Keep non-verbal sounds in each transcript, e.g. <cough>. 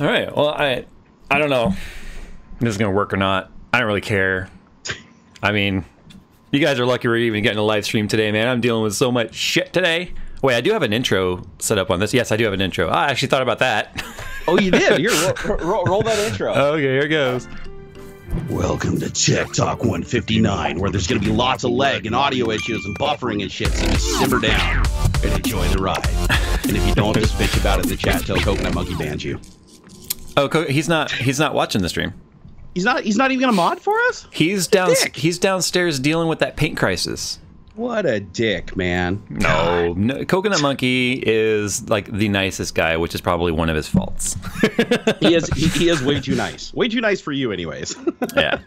All right. Well, I I don't know if this is gonna work or not. I don't really care. I mean, you guys are lucky we're even getting a live stream today, man. I'm dealing with so much shit today. Wait, I do have an intro set up on this. Yes, I do have an intro. I actually thought about that. Oh, you did. Here, roll, <laughs> roll, roll that intro. okay, here it goes. Welcome to Tech Talk 159, where there's going to be lots of lag and audio issues and buffering and shit, so just simmer down and enjoy the ride. And if you don't, just bitch about it in the chat till Coconut Monkey bans you. Oh, he's not he's not watching the stream. He's not. He's not even going to mod for us. He's down. He's downstairs dealing with that paint crisis. What a dick, man. No, no, Coconut Monkey is like the nicest guy, which is probably one of his faults. he is. He, he is <laughs> way too nice. Way too nice for you, anyways. yeah.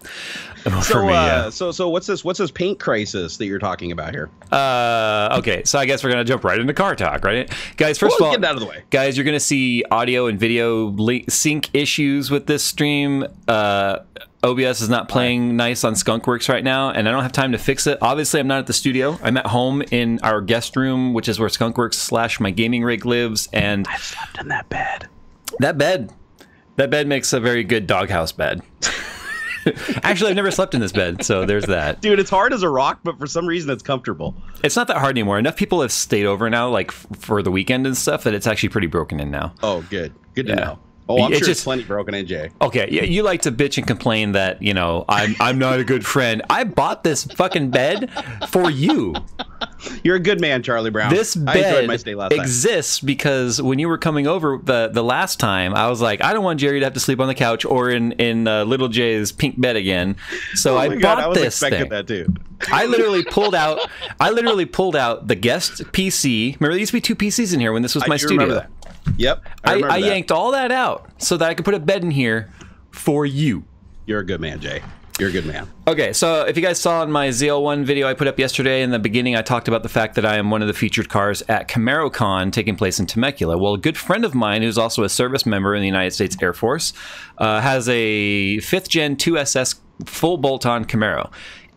For so, me, uh, yeah. so, so, what's this? What's this paint crisis that you're talking about here? Uh, okay, so I guess we're gonna jump right into car talk, right, guys? First Well, of all, get out of the way. guys, you're gonna see audio and video sync issues with this stream. Uh, OBS is not playing nice on Skunkworks right now, and I don't have time to fix it. Obviously, I'm not at the studio. I'm at home in our guest room, which is where Skunkworks slash my gaming rig lives, and I slept in that bed. that bed, that bed makes a very good doghouse bed. <laughs> <laughs> Actually, I've never slept in this bed, so there's that. Dude, it's hard as a rock, but for some reason it's comfortable. It's not that hard anymore. Enough people have stayed over now, like f- for the weekend and stuff, that it's actually pretty broken in now. Oh, good. Good to Yeah. know. Oh, I'm It's sure just- it's plenty broken in, Jay. Okay, yeah, you like to bitch and complain that you know I'm I'm not a good friend. I bought this fucking bed for you. You're a good man, Charlie Brown. This bed my stay last night. exists because when you were coming over the the last time, I was like, I don't want Jerry to have to sleep on the couch or in in uh, Little Jay's pink bed again. So Oh I my bought I was this expecting thing. that too. I literally pulled out. I literally pulled out the guest PC. Remember, there used to be two PCs in here when this was I my studio. Yep. I, I, I yanked all that out so that I could put a bed in here for you. You're a good man, Jay. You're a good man. Okay, so if you guys saw in my ZL1 video I put up yesterday, in the beginning I talked about the fact that I am one of the featured cars at CamaroCon taking place in Temecula. Well, a good friend of mine who's also a service member in the United States Air Force uh, has a 5th gen 2SS full bolt on Camaro.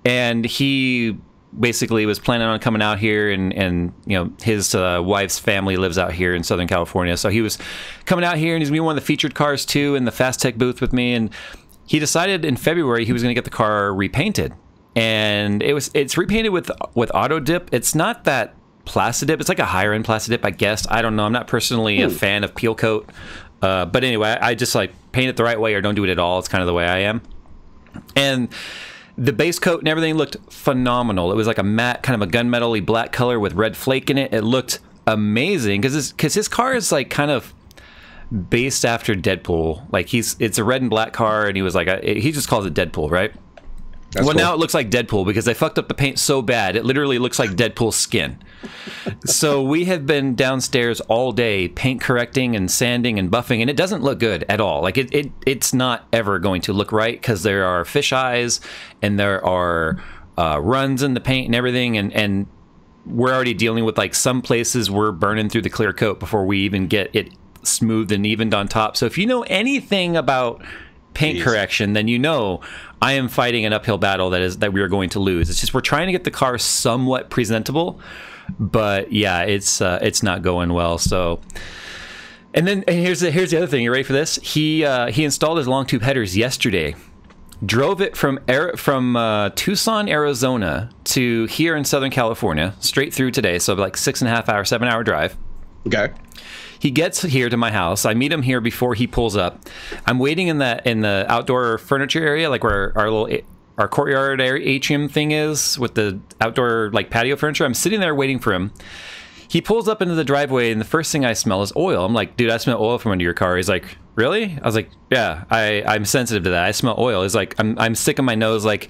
And he basically was planning on coming out here and, and you know his uh, wife's family lives out here in southern california. So he was coming out here and he's gonna be one of the featured cars too in the fast tech booth with me. And he decided in february he was going to get the car repainted. And it was it's repainted with with auto dip. It's not that plastic dip. It's like a higher end plastic dip i guess. I don't know. I'm not personally a fan of peel coat. Uh, but anyway I, I just like paint it the right way or don't do it at all. It's kind of the way i am. And the base coat and everything looked phenomenal. It was like a matte, kind of a gunmetal-y black color with red flake in it. It looked amazing because because his car is like kind of based after Deadpool. Like he's it's a red and black car, and he was like he just calls it Deadpool, right? well, cool. now it looks like Deadpool because they fucked up the paint so bad. It literally looks like Deadpool's skin. So we have been downstairs all day paint correcting and sanding and buffing, and it doesn't look good at all. Like it, it it's not ever going to look right because there are fish eyes and there are uh, runs in the paint and everything, and and we're already dealing with like some places we're burning through the clear coat before we even get it smoothed and evened on top. So if you know anything about paint Jeez. correction, then you know I am fighting an uphill battle that is that we are going to lose. It's just we're trying to get the car somewhat presentable, but yeah, it's uh, it's not going well. So. And then and here's the here's the other thing. You ready for this? He uh, he installed his long tube headers yesterday. Drove it from Air, from uh, Tucson, Arizona, to here in Southern California, straight through today. So like six and a half hour, seven hour drive. Okay. He gets here to my house. I meet him here before he pulls up. I'm waiting in the in the outdoor furniture area, like where our little our courtyard atrium thing is, with the outdoor like patio furniture. I'm sitting there waiting for him. He pulls up into the driveway, and the first thing I smell is oil. I'm like, dude, I smell oil from under your car. He's like, really? I was like, yeah, I, I'm sensitive to that. I smell oil. He's like, I'm, I'm sticking my nose like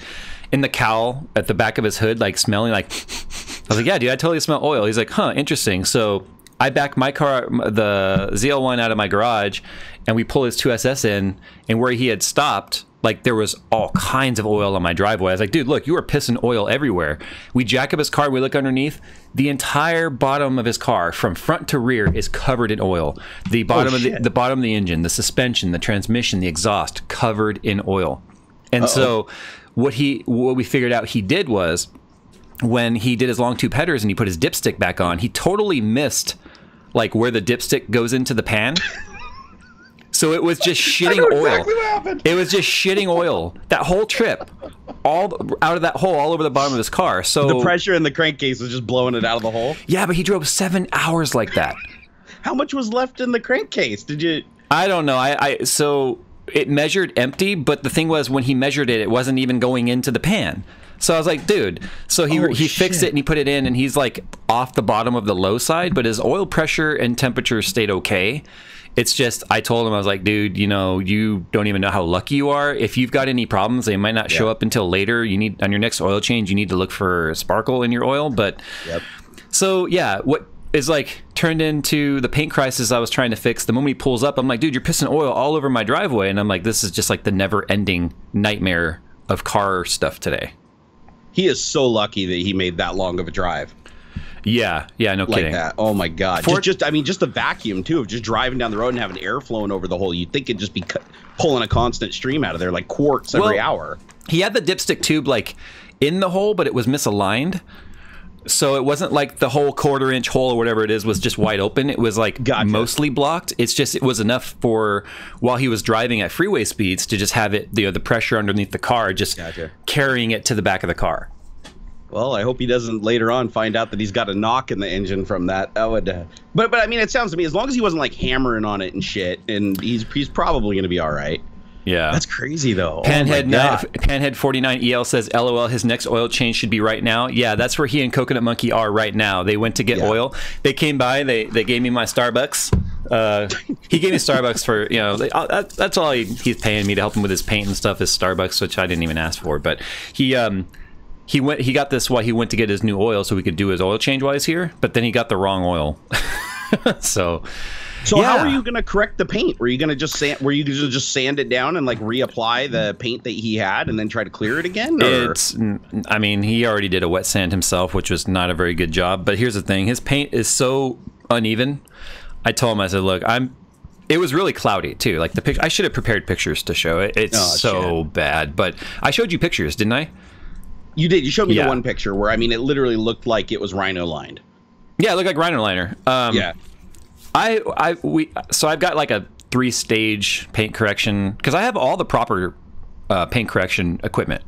in the cowl at the back of his hood, like smelling like. <laughs> I was like, yeah, dude, I totally smell oil. He's like, huh, interesting. So I back my car, the ZL1 out of my garage, and we pull his 2SS in, and where he had stopped, like there was all kinds of oil on my driveway. I was like, dude, look, you are pissing oil everywhere. We jack up his car, we look underneath. The entire bottom of his car, from front to rear, is covered in oil. The oh, bottom of the, the bottom of the engine, the suspension, the transmission, the exhaust, covered in oil. And so, what he what we figured out he did was when he did his long tube headers and he put his dipstick back on, he totally missed like where the dipstick goes into the pan. <laughs> So it was just shitting know oil. exactly what happened. It was just shitting oil that whole trip, all out of that hole, all over the bottom of his car. So The pressure in the crankcase was just blowing it out of the hole. yeah, but he drove seven hours like that. How much was left in the crankcase? Did you? I don't know. I, I so it measured empty, but the thing was when he measured it, it wasn't even going into the pan. So I was like, dude. So he Oh, he fixed shit. it and he put it in, and he's like off the bottom of the low side, but his oil pressure and temperature stayed okay. It's just I told him I was like, dude, you know, you don't even know how lucky you are. If you've got any problems, they might not show up until later. You need on your next oil change, you need to look for sparkle in your oil, but. Yep. So yeah, what is like turned into the paint crisis I was trying to fix. The moment he pulls up, I'm like, dude, you're pissing oil all over my driveway, and I'm like, this is just like the never-ending nightmare of car stuff today. He is so lucky that he made that long of a drive Yeah, yeah, no like kidding. that. Oh my god! For- just, just, I mean, just the vacuum too of just driving down the road and having air flowing over the hole. You'd think it'd just be cu- pulling a constant stream out of there, like quarts every Well, hour. He had the dipstick tube like in the hole, but it was misaligned. So it wasn't like the whole quarter inch hole or whatever it is was just wide open. It was like Gotcha. mostly blocked. It's just it was enough for while he was driving at freeway speeds to just have it you know, the pressure underneath the car just Gotcha. carrying it to the back of the car. Well, I hope he doesn't later on find out that he's got a knock in the engine from that. That would, uh, but but I mean, it sounds to me as long as he wasn't like hammering on it and shit, and he's he's probably gonna be all right. Yeah. That's crazy though. Panhead oh. Panhead forty nine EL says, "LOL, his next oil change should be right now." Yeah, that's where he and Coconut Monkey are right now. They went to get Yeah. oil. They came by. They they gave me my Starbucks. Uh, he gave me Starbucks for you know uh, that, that's all he, he's paying me to help him with his paint and stuff is Starbucks, which I didn't even ask for. But he um he went he got this while he went to get his new oil so we could do his oil change while he's here. But then he got the wrong oil. <laughs> so So how are you gonna correct the paint? Were you gonna just sand? Were you gonna just sand it down and like reapply the paint that he had, and then try to clear it again? Or? It's, I mean, he already did a wet sand himself, which was not a very good job. But here's the thing: his paint is so uneven. I told him, I said, "Look, I'm." It was really cloudy too. Like the pic, I should have prepared pictures to show it. It's Oh, so bad. But I showed you pictures, didn't I? you did. You showed me Yeah. the one picture where I mean, it literally looked like it was rhino lined. Yeah, it looked like Rhino liner. Um, yeah. I, I, we, so I've got like a three stage paint correction because I have all the proper uh, paint correction equipment.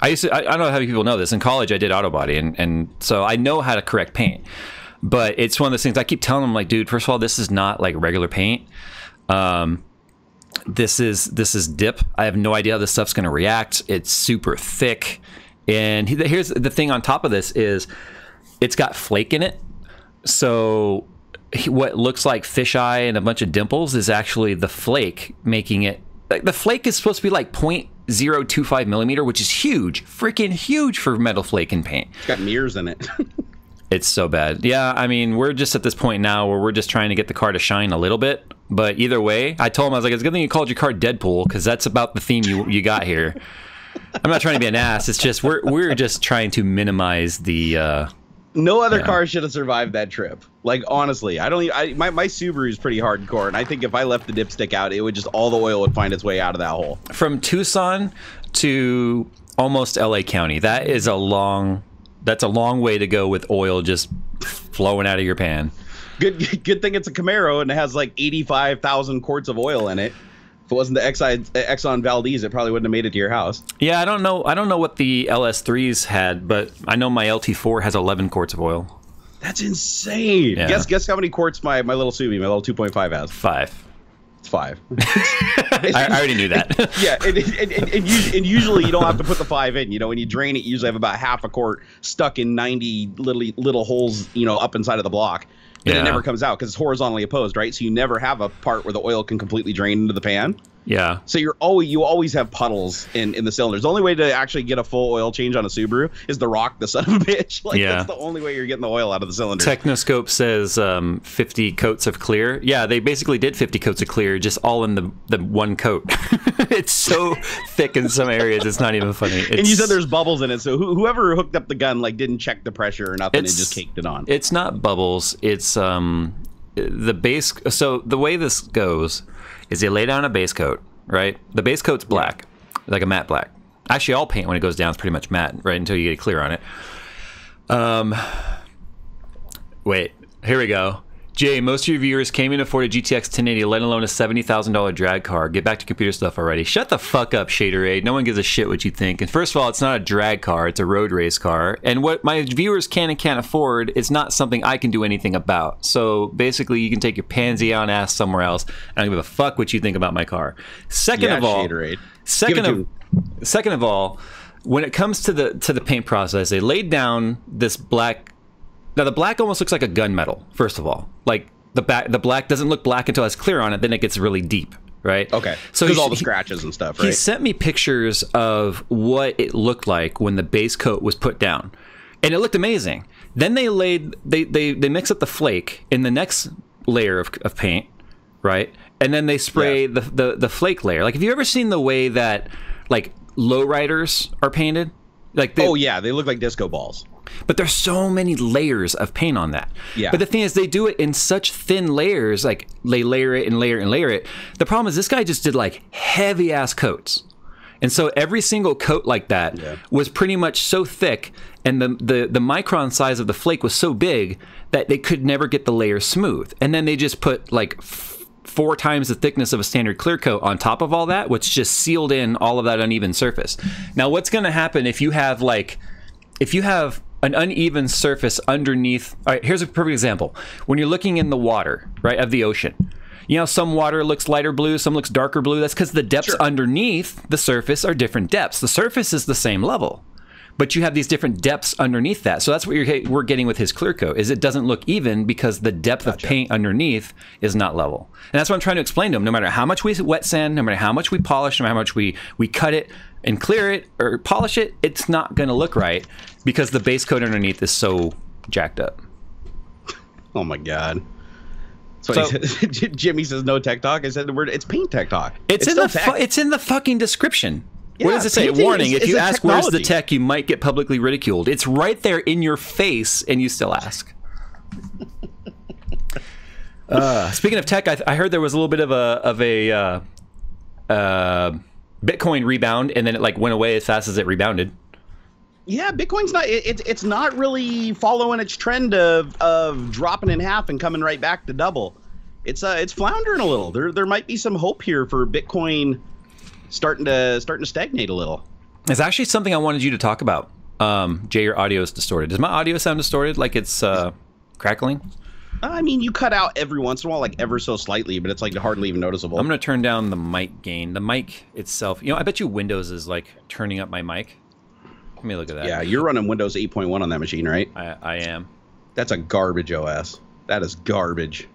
I used to, I, I don't know how many people know this. In college, I did auto body, and, and so I know how to correct paint. But it's one of those things I keep telling them, like, dude, first of all, this is not like regular paint. Um, this is this is dip. I have no idea how this stuff's going to react. It's super thick, and here's the thing on top of this is it's got flake in it. So what looks like fisheye and a bunch of dimples is actually the flake making it. Like the flake is supposed to be like 0.025 millimeter, which is huge, freaking huge for metal flake in paint. It's got mirrors in it. <laughs> It's so bad. Yeah, I mean, we're just at this point now where we're just trying to get the car to shine a little bit. But either way, I told him I was like, "It's a good thing you called your car Deadpool because that's about the theme you you got here." <laughs> I'm not trying to be an ass. It's just we're we're just trying to minimize the. Uh, no other Yeah. car should have survived that trip. Like honestly, I don't. I my my Subaru is pretty hardcore, and I think if I left the dipstick out, it would just all the oil would find its way out of that hole. from Tucson to almost LA County. That is a long that's a long way to go with oil just flowing out of your pan. Good good thing it's a Camaro and it has like eighty five thousand quarts of oil in it. If it wasn't the Exxon, Exxon Valdez, it probably wouldn't have made it to your house. Yeah, I don't know I don't know what the LS3s had, but I know my LT4 has 11 quarts of oil. That's insane. Yeah. Guess guess how many quarts my my little Subi, my little two point five has. 5. It's five. <laughs> I, I already knew that. <laughs> yeah, and, and, and, and usually you don't have to put the five in. You know, when you drain it, you usually have about half a quart stuck in 90 little little holes, you know, up inside of the block. And Yeah. it never comes out because it's horizontally opposed, right? So you never have a part where the oil can completely drain into the pan. Yeah. So you're always you always have puddles in, in the cylinders. The only way to actually get a full oil change on a Subaru is the rock the son of a <laughs> bitch. Like Yeah. that's the only way you're getting the oil out of the cylinder. Technoscope says um, 50 coats of clear. Yeah, they basically did 50 coats of clear, just all in the, the one coat. <laughs> it's so <laughs> thick in some areas, it's not even funny. It's, and you said there's bubbles in it, so who, whoever hooked up the gun like didn't check the pressure or nothing and just caked it on. It's not bubbles. It's um the base. So the way this goes is they lay down a base coat, right? The base coat's black, like a matte black. Actually, all paint when it goes down is pretty much matte, right? Until you get clear on it. Um, wait, here we go. Jay, most of your viewers can't even afford a GTX 1080, let alone a $70,000 drag car. Get back to computer stuff already. Shut the fuck up, Shaderade. No one gives a shit what you think. And first of all, it's not a drag car, it's a road race car. And what my viewers can and can't afford is not something I can do anything about. So basically, you can take your pansy on ass somewhere else. I don't give a fuck what you think about my car. Second Yeah, of all, Shaderade. second of, second of all, when it comes to the to the paint process, they laid down this black now the black almost looks like a gunmetal. First of all, like the back, the black doesn't look black until it's clear on it. Then it gets really deep, right? Okay. So there's all the he- scratches and stuff, He sent me pictures of what it looked like when the base coat was put down, and it looked amazing. Then they laid they they they mix up the flake in the next layer of, of paint, right? And then they spray the, the the flake layer. Like, have you ever seen the way that like lowriders are painted? Like, they, oh yeah, they look like disco balls. but there's so many layers of paint on that. Yeah. But the thing is, they do it in such thin layers. Like they layer it and layer it and layer it. The problem is, this guy just did like heavy ass coats, and so every single coat like that Yeah. was pretty much so thick, and the, the the micron size of the flake was so big that they could never get the layer smooth. And then they just put like. Four times the thickness of a standard clear coat on top of all that, which just sealed in all of that uneven surface. Now, what's going to happen if you have like if you have an uneven surface underneath all right here's a perfect example when you're looking in the water right of the ocean you know some water looks lighter blue some looks darker blue that's because the depths Sure. underneath the surface are different depths the surface is the same level but you have these different depths underneath that so that's what you're, we're getting with his clear coat is it doesn't look even because the depth of paint underneath is not level and that's what i'm trying to explain to him no matter how much we wet sand no matter how much we polish no matter how much we we cut it and clear it or polish it it's not going to look right because the base coat underneath is so jacked up Oh my god. So, <laughs> Jimmy says no tech talk. I said the word. It's paint tech talk. it's, in the tech. it's in the fucking description what does it say painting warning is- if is you a ask where's the tech you might get publicly ridiculed it's right there in your face and you still ask <laughs> Uh, speaking of tech, I, I heard there was a little bit of a of a uh, uh, Bitcoin rebound, and then it like went away as fast as it rebounded. Yeah, Bitcoin's not. It, it's it's not really following its trend of of dropping in half and coming right back to double. It's uh it's floundering a little. There there might be some hope here for Bitcoin starting to starting to stagnate a little. It's actually something I wanted you to talk about. Um, Jay, your audio is distorted. Does my audio sound distorted? Like it's uh, crackling? I mean, you cut out every once in a while, like ever so slightly, but it's like hardly even noticeable. I'm gonna turn down the mic gain. The mic itself, you know, I bet you Windows is like turning up my mic. Let me look at that. yeah, you're running Windows 8.1 on that machine, right? I, I am. That's a garbage OS. That is garbage.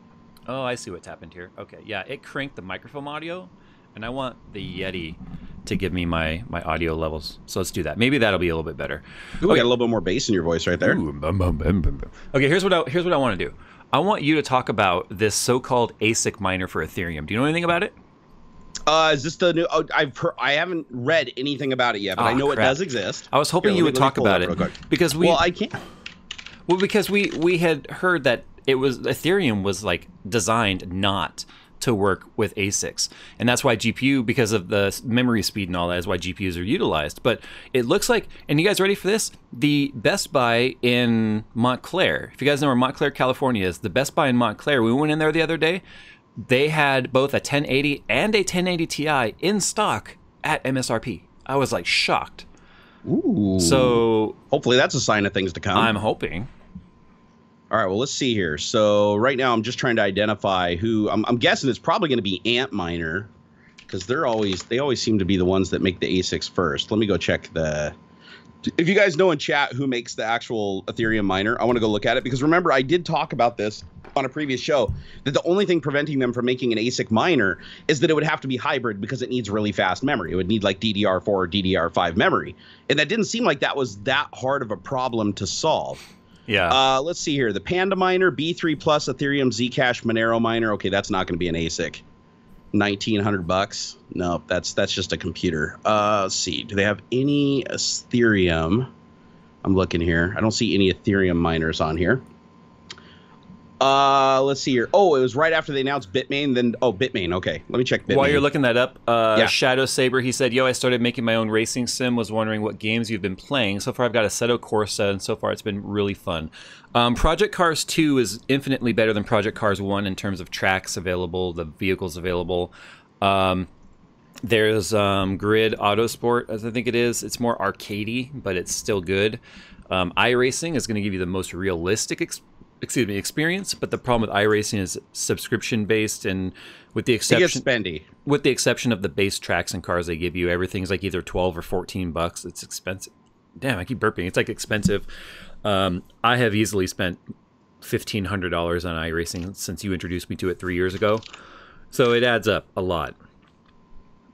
Oh, I see what's happened here. Okay, yeah, it cranked the microphone audio, and I want the Yeti to give me my my audio levels. So let's do that. Maybe that'll be a little bit better. Ooh, got a little bit more bass in your voice right there. Ooh, bum, bum, bum. Okay, here's what I, here's what I want to do. I want you to talk about this so-called ASIC miner for Ethereum. Do you know anything about it? Uh, is this the new? Oh, I've heard, I haven't read anything about it yet, but Aw, I know crap. it does exist. I was hoping Here, you would me- me talk about it because we well, I can't. well because we we had heard that it was Ethereum was like designed not to work with ASICs, and that's why GPU because of the memory speed and all that is why GPUs are utilized. But it looks like, and you guys ready for this? The Best Buy in Montclair. If you guys know where Montclair, California is, the Best Buy in Montclair. We went in there the other day. They had both a 1080 and a 1080 Ti in stock at MSRP. I was like shocked. Ooh. So hopefully that's a sign of things to come. I'm hoping. All right, well, let's see here. So right now, I'm just trying to identify who. I'm, I'm guessing it's probably going to be Antminer because they're always they always seem to be the ones that make the ASICs first. Let me go check the. If you guys know in chat who makes the actual Ethereum miner, I want to go look at it because remember I did talk about this on a previous show that the only thing preventing them from making an ASIC miner is that it would have to be hybrid because it needs really fast memory. It would need like DDR4 or DDR5 memory, and that didn't seem like that was that hard of a problem to solve. Yeah. Uh, let's see here. The Panda Miner, B3 Plus, Ethereum, Zcash, Monero Miner. Okay, that's not going to be an ASIC. Nineteen hundred bucks. No, that's that's just a computer. Uh, let's see. Do they have any Ethereum? I'm looking here. I don't see any Ethereum miners on here. Uh, let's see here. Oh, it was right after they announced Bitmain. Then oh, Bitmain. Okay, let me check. Bitmain. While you're looking that up, uh, Yeah. Shadow Saber, he said, "Yo, I started making my own racing sim. Was wondering what games you've been playing. So far, I've got Assetto Corsa, and so far it's been really fun. Um, Project Cars 2 is infinitely better than Project Cars 1 in terms of tracks available, the vehicles available. Um, there's um, Grid Autosport, as I think it is. It's more arcadey, but it's still good. Um, iRacing is going to give you the most realistic, ex- excuse me, experience. But the problem with iRacing is subscription based, and with the exception spendy. with the exception of the base tracks and cars they give you, everything's like either twelve or fourteen bucks. It's expensive. Damn, I keep burping. It's like expensive. Um, I have easily spent fifteen hundred dollars on iRacing since you introduced me to it three years ago, so it adds up a lot.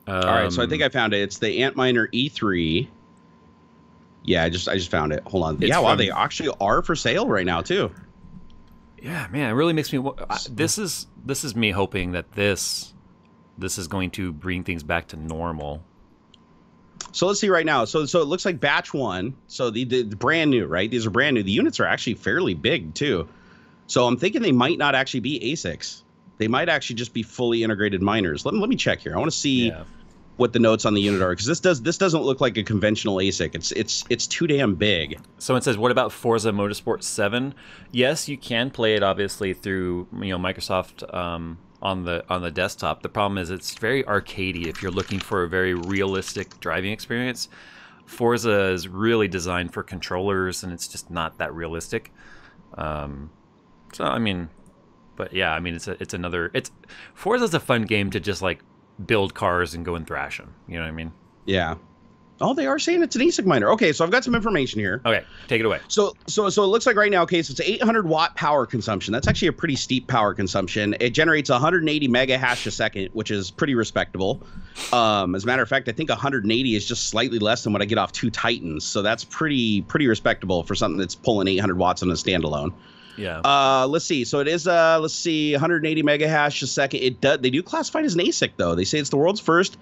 Um, All right, so I think I found it. It's the Antminer E3. Yeah, I just I just found it. Hold on. Yeah, wow, from- they actually are for sale right now too. Yeah, man, it really makes me. I, this is this is me hoping that this this is going to bring things back to normal. So let's see right now. So so it looks like batch one. So the, the, the brand new, right? These are brand new. The units are actually fairly big too. So I'm thinking they might not actually be ASICs. They might actually just be fully integrated miners. Let me let me check here. I want to see Yeah. What the notes on the unit are because this does this doesn't look like a conventional ASIC. It's it's it's too damn big. Someone says, "What about Forza Motorsport 7?" Yes, you can play it obviously through you know Microsoft um, on the on the desktop. The problem is it's very arcadey. If you're looking for a very realistic driving experience, Forza is really designed for controllers, and it's just not that realistic. Um, so I mean, but yeah, I mean it's a, it's another it's Forza's a fun game to just like build cars and go and thrash them. You know what I mean? Yeah. Oh, they are saying it's an ASIC miner. Okay, so I've got some information here. Okay, take it away. So, so, so it looks like right now, okay, so it's 800 watt power consumption. That's actually a pretty steep power consumption. It generates 180 mega hash a second, which is pretty respectable. Um, as a matter of fact, I think 180 is just slightly less than what I get off two Titans. So that's pretty, pretty respectable for something that's pulling 800 watts on a standalone. Yeah. Uh, let's see. So it is, uh, let's see, 180 mega hash a second. It does. They do classify it as an ASIC though. They say it's the world's first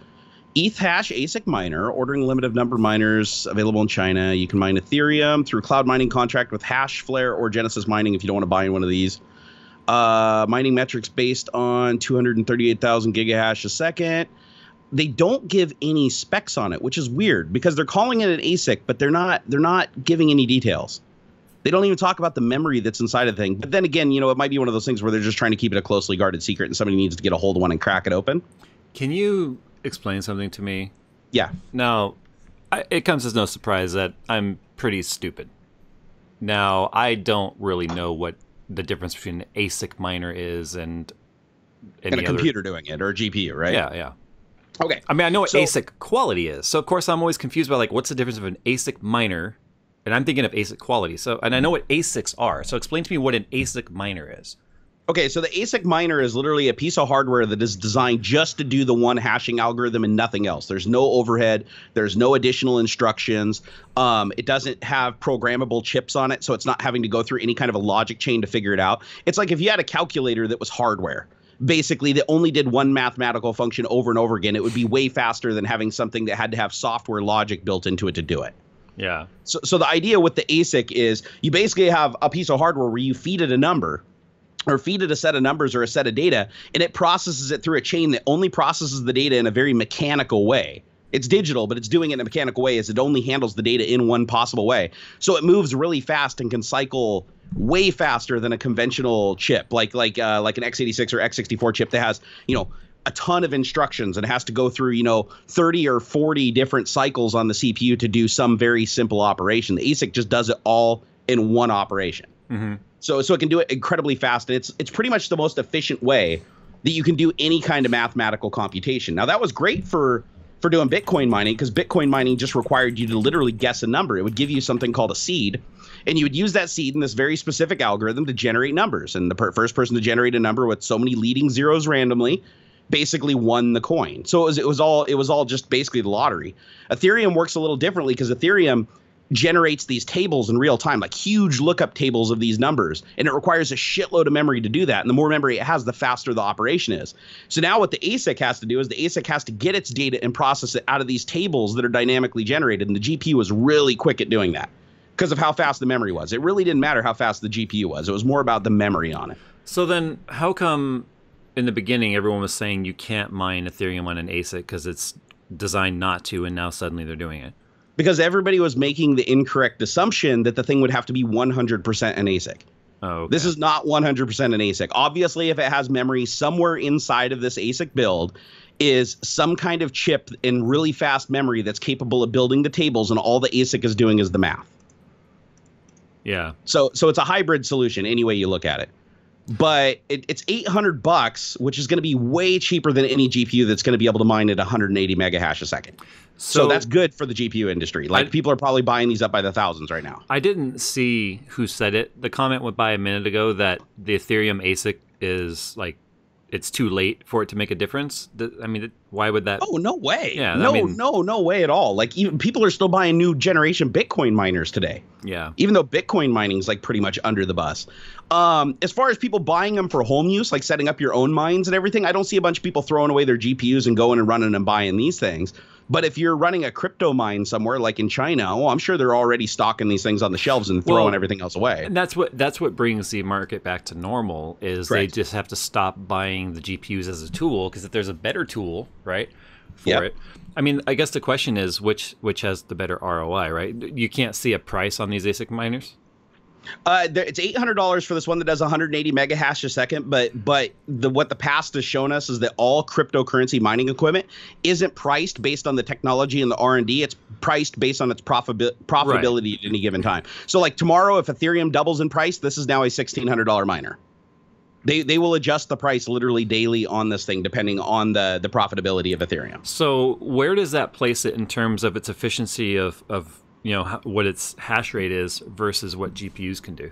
Ethash ASIC miner, ordering a limited number of miners available in China. You can mine Ethereum through cloud mining contract with Hashflare or Genesis Mining if you don't want to buy in one of these. Uh, mining metrics based on 238,000 gigahash a second. They don't give any specs on it, which is weird because they're calling it an ASIC, but they're not. They're not giving any details. They don't even talk about the memory that's inside of the thing. But then again, you know, it might be one of those things where they're just trying to keep it a closely guarded secret, and somebody needs to get a hold of one and crack it open. Can you explain something to me? Yeah. Now, I, it comes as no surprise that I'm pretty stupid. Now, I don't really know what the difference between an ASIC miner is and any and a other- computer doing it or a GPU, right? Yeah, yeah. Okay. I mean, I know what So- ASIC quality is. So, of course, I'm always confused by like, what's the difference of an ASIC miner? And I'm thinking of ASIC quality. So, and I know what ASICs are. So, explain to me what an ASIC miner is. Okay, so the ASIC miner is literally a piece of hardware that is designed just to do the one hashing algorithm and nothing else. There's no overhead. There's no additional instructions. Um, it doesn't have programmable chips on it, so it's not having to go through any kind of a logic chain to figure it out. It's like if you had a calculator that was hardware, basically that only did one mathematical function over and over again. It would be way faster than having something that had to have software logic built into it to do it. Yeah. So, so the idea with the ASIC is you basically have a piece of hardware where you feed it a number or feed it a set of numbers or a set of data, and it processes it through a chain that only processes the data in a very mechanical way. It's digital, but it's doing it in a mechanical way as it only handles the data in one possible way. So it moves really fast and can cycle way faster than a conventional chip, like like uh, like an x86 or x64 chip that has you know a ton of instructions and has to go through you know 30 or 40 different cycles on the CPU to do some very simple operation. The ASIC just does it all in one operation. hmm So so it can do it incredibly fast, and it's it's pretty much the most efficient way that you can do any kind of mathematical computation. Now that was great for for doing Bitcoin mining because Bitcoin mining just required you to literally guess a number. It would give you something called a seed, and you would use that seed in this very specific algorithm to generate numbers. And the per- first person to generate a number with so many leading zeros randomly basically won the coin. So it was it was all it was all just basically the lottery. Ethereum works a little differently because Ethereum generates these tables in real time, like huge lookup tables of these numbers, and it requires a shitload of memory to do that. And the more memory it has, the faster the operation is. So now what the ASIC has to do is the ASIC has to get its data and process it out of these tables that are dynamically generated, and the GPU was really quick at doing that because of how fast the memory was. It really didn't matter how fast the GPU was; it was more about the memory on it. So then, how come in the beginning everyone was saying you can't mine Ethereum on an ASIC because it's designed not to, and now suddenly they're doing it? Because everybody was making the incorrect assumption that the thing would have to be 100% an ASIC. Oh, okay. This is not 100% an ASIC. Obviously, if it has memory somewhere inside of this ASIC build, is some kind of chip in really fast memory that's capable of building the tables, and all the ASIC is doing is the math. yeah. So, so it's a hybrid solution any way you look at it. But it, it's 800 bucks, which is going to be way cheaper than any GPU that's going to be able to mine at 180 mega hash a second. So, that's good for the GPU industry. Like I- people are probably buying these up by the thousands right now. I didn't see who said it. The comment went by a minute ago that the Ethereum ASIC is like it's too late for it to make a difference. I mean, why would that? Oh no way! Yeah, I no, mean- no, no way at all. Like even people are still buying new generation Bitcoin miners today. Yeah. even though Bitcoin mining's like pretty much under the bus. Um, as far as people buying them for home use, like setting up your own mines and everything, I don't see a bunch of people throwing away their GPUs and going and running and buying these things. But if you're running a crypto mine somewhere like in China, oh, I'm sure they're already stocking these things on the shelves and throwing Well, everyfor else away. And that's what that's what brings the market back to normal is Correct. they just have to stop buying the GPUs as a tool because if there's a better tool, right, for Yep. it. I mean, I guess the question is which which has the better ROI, right? You can't see a price on these ASIC miners. Uh, there, it's eight hundred dollars for this one that does 180 mega hash a second. But but the what the past has shown us is that all cryptocurrency mining equipment isn't priced based on the technology and the R and D. It's priced based on its profitability at any given time. So like tomorrow, if Ethereum doubles in price, this is now a sixteen hundred dollar miner. They they will adjust the price literally daily on this thing depending on the the profitability of Ethereum. So where does that place it in terms of its efficiency of of you know what its hash rate is versus what GPUs can do?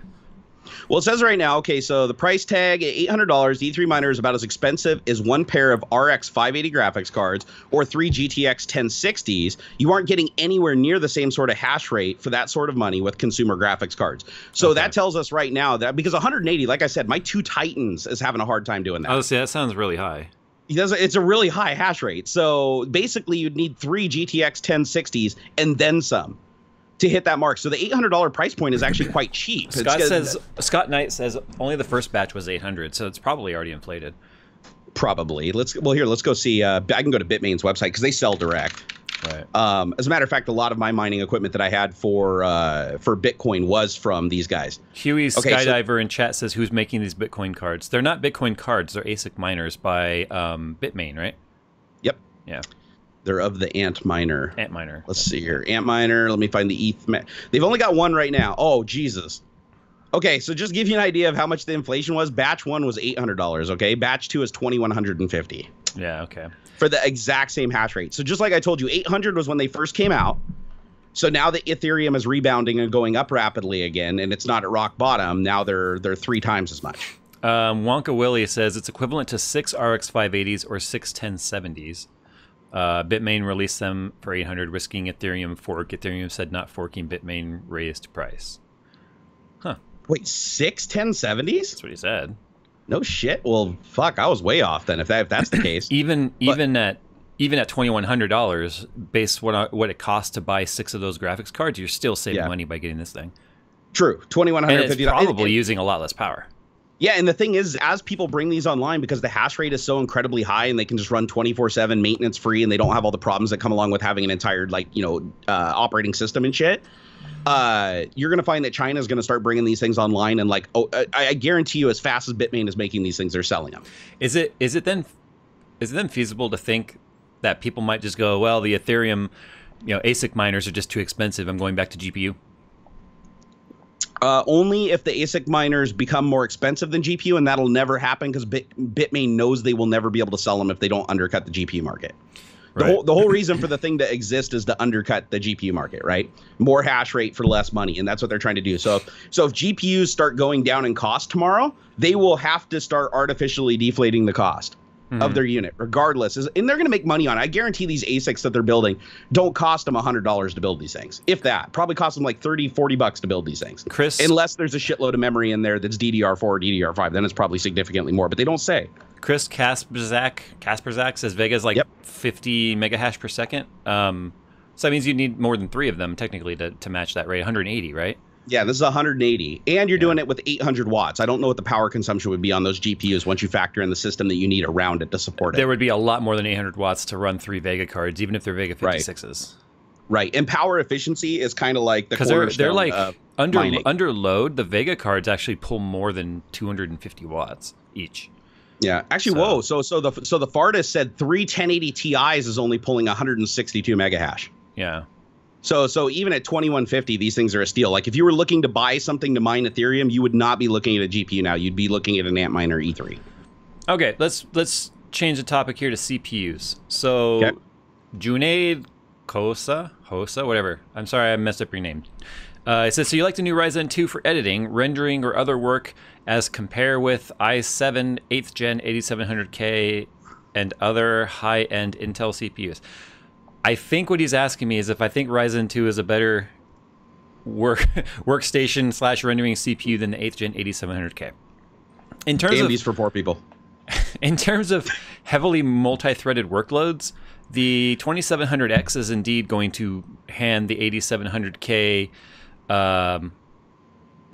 Well, it says right now, okay, so the price tag at $800, D3 miner is about as expensive as one pair of RX 580 graphics cards or three GTX 1060s. You aren't getting anywhere near the same sort of hash rate for that sort of money with consumer graphics cards. So Okay. that tells us right now that because 180, like I said, my two Titans is having a hard time doing that. Oh, see, that sounds really high. It's a really high hash rate. So basically, you'd need three GTX 1060s and then some to hit that mark. So the $800 price point is actually quite cheap. Scott says Scott Knight says only the first batch was 800, so it's probably already inflated. Probably. Let's well here. Let's go see. Uh, I can go to Bitmain's website because they sell direct. Right. Um, as a matter of fact, a lot of my mining equipment that I had for uh, for Bitcoin was from these guys. Huey Okay, so- Skydiver in chat says who's making these Bitcoin cards? They're not Bitcoin cards. They're ASIC miners by um, Bitmain, right? Yep, Yeah, they're of the Ant Miner. Ant miner. Let's see here, Ant Miner. Let me find the ETH. Ma- They've only got one right now. Oh Jesus. Okay, so just give you an idea of how much the inflation was. Batch one was eight hundred dollars. Okay, batch two is twenty one hundred and fifty. Yeah. Okay. for the exact same hash rate. So just like I told you, 800 was when they first came out. So now that Ethereum is rebounding and going up rapidly again, and it's not at rock bottom, now they're they're three times as much. Um, Wonka Willie says it's equivalent to six RX 580s or six 1070s. Uh, Bitmain released them for 800, risking Ethereum fork. Ethereum said not forking. Bitmain raised price. Huh. Wait, six 1070s? That's what he said. No shit. Well, fuck, I was way off then. If that if that's the <coughs> case, Even But- even at even at twenty one hundred dollars, based what what it costs to buy six of those graphics cards, you're still saving Yeah. money by getting this thing, true. Twenty one hundred fifty. probably using a lot less power. Yeah, and the thing is, as people bring these online, because the hash rate is so incredibly high, and they can just run twenty four seven maintenance free, and they don't have all the problems that come along with having an entire like you know uh, operating system and shit. Uh, you're gonna find that China is gonna start bringing these things online, and like, oh, I, I guarantee you, as fast as Bitmain is making these things, they're selling them. Is it is it then is it then feasible to think that people might just go, well, the Ethereum, you know, ASIC miners are just too expensive. I'm going back to GPU. Uh, only if the ASIC miners become more expensive than GPU, and that'll never happen because Bit, Bitmain knows they will never be able to sell them if they don't undercut the GPU market. The whole the whole <clears throat> reason for the thing to exist is to undercut the GPU market, right? More hash rate for less money, and that's what they're trying to do. So, if, so if GPUs start going down in cost tomorrow, they will have to start artificially deflating the cost of their unit, regardless. Is- And they're going to make money on it. I guarantee these ASICs that they're building don't cost them $100 to build these things. If that, probably cost them like 30, 40 bucks to build these things. Chris Unless there's a shitload of memory in there that's DDR4 or DDR5, then it's probably significantly more, but they don't say. Chris Kasperzak Kasperzak says Vega's like Yep. 50 megahash per second. Um, so that means you need more than three of them technically to, to match that rate. 180, right? Yeah, this is 180, and you're doing it with 800 watts. I don't know what the power consumption would be on those GPUs once you factor in the system that you need around it to support it. There would be a lot more than 800 watts to run three Vega cards, even if they're Vega 56s. Right, Right, and power efficiency is kind of like the Because they're they're like under mining. under load. The Vega cards actually pull more than 250 watts each. Yeah, actually, So- whoa. So so the so the Fartis said three 1080 Ti's is only pulling 162 mega hash. Yeah. So so even at 2150, these things are a steal. Like if you were looking to buy something to mine Ethereum, you would not be looking at a GPU now. You'd be looking at an Antminer E3. Okay, let's let's change the topic here to CPUs. So, Okay. Junaid Kosa, Hosa, whatever. I'm sorry, I messed up your name. Uh, it says, so you like the new Ryzen 2 for editing, rendering, or other work as compare with i7 8th gen 8700K and other high-end Intel CPUs. I think what he's asking me is if I think Ryzen 2 is a better work <laughs> workstation slash rendering CPU than the 8th gen 8700K. In terms of AMD's for poor people. <laughs> in terms of heavily multi-threaded workloads, the 2700X is indeed going to hand the 8700K um,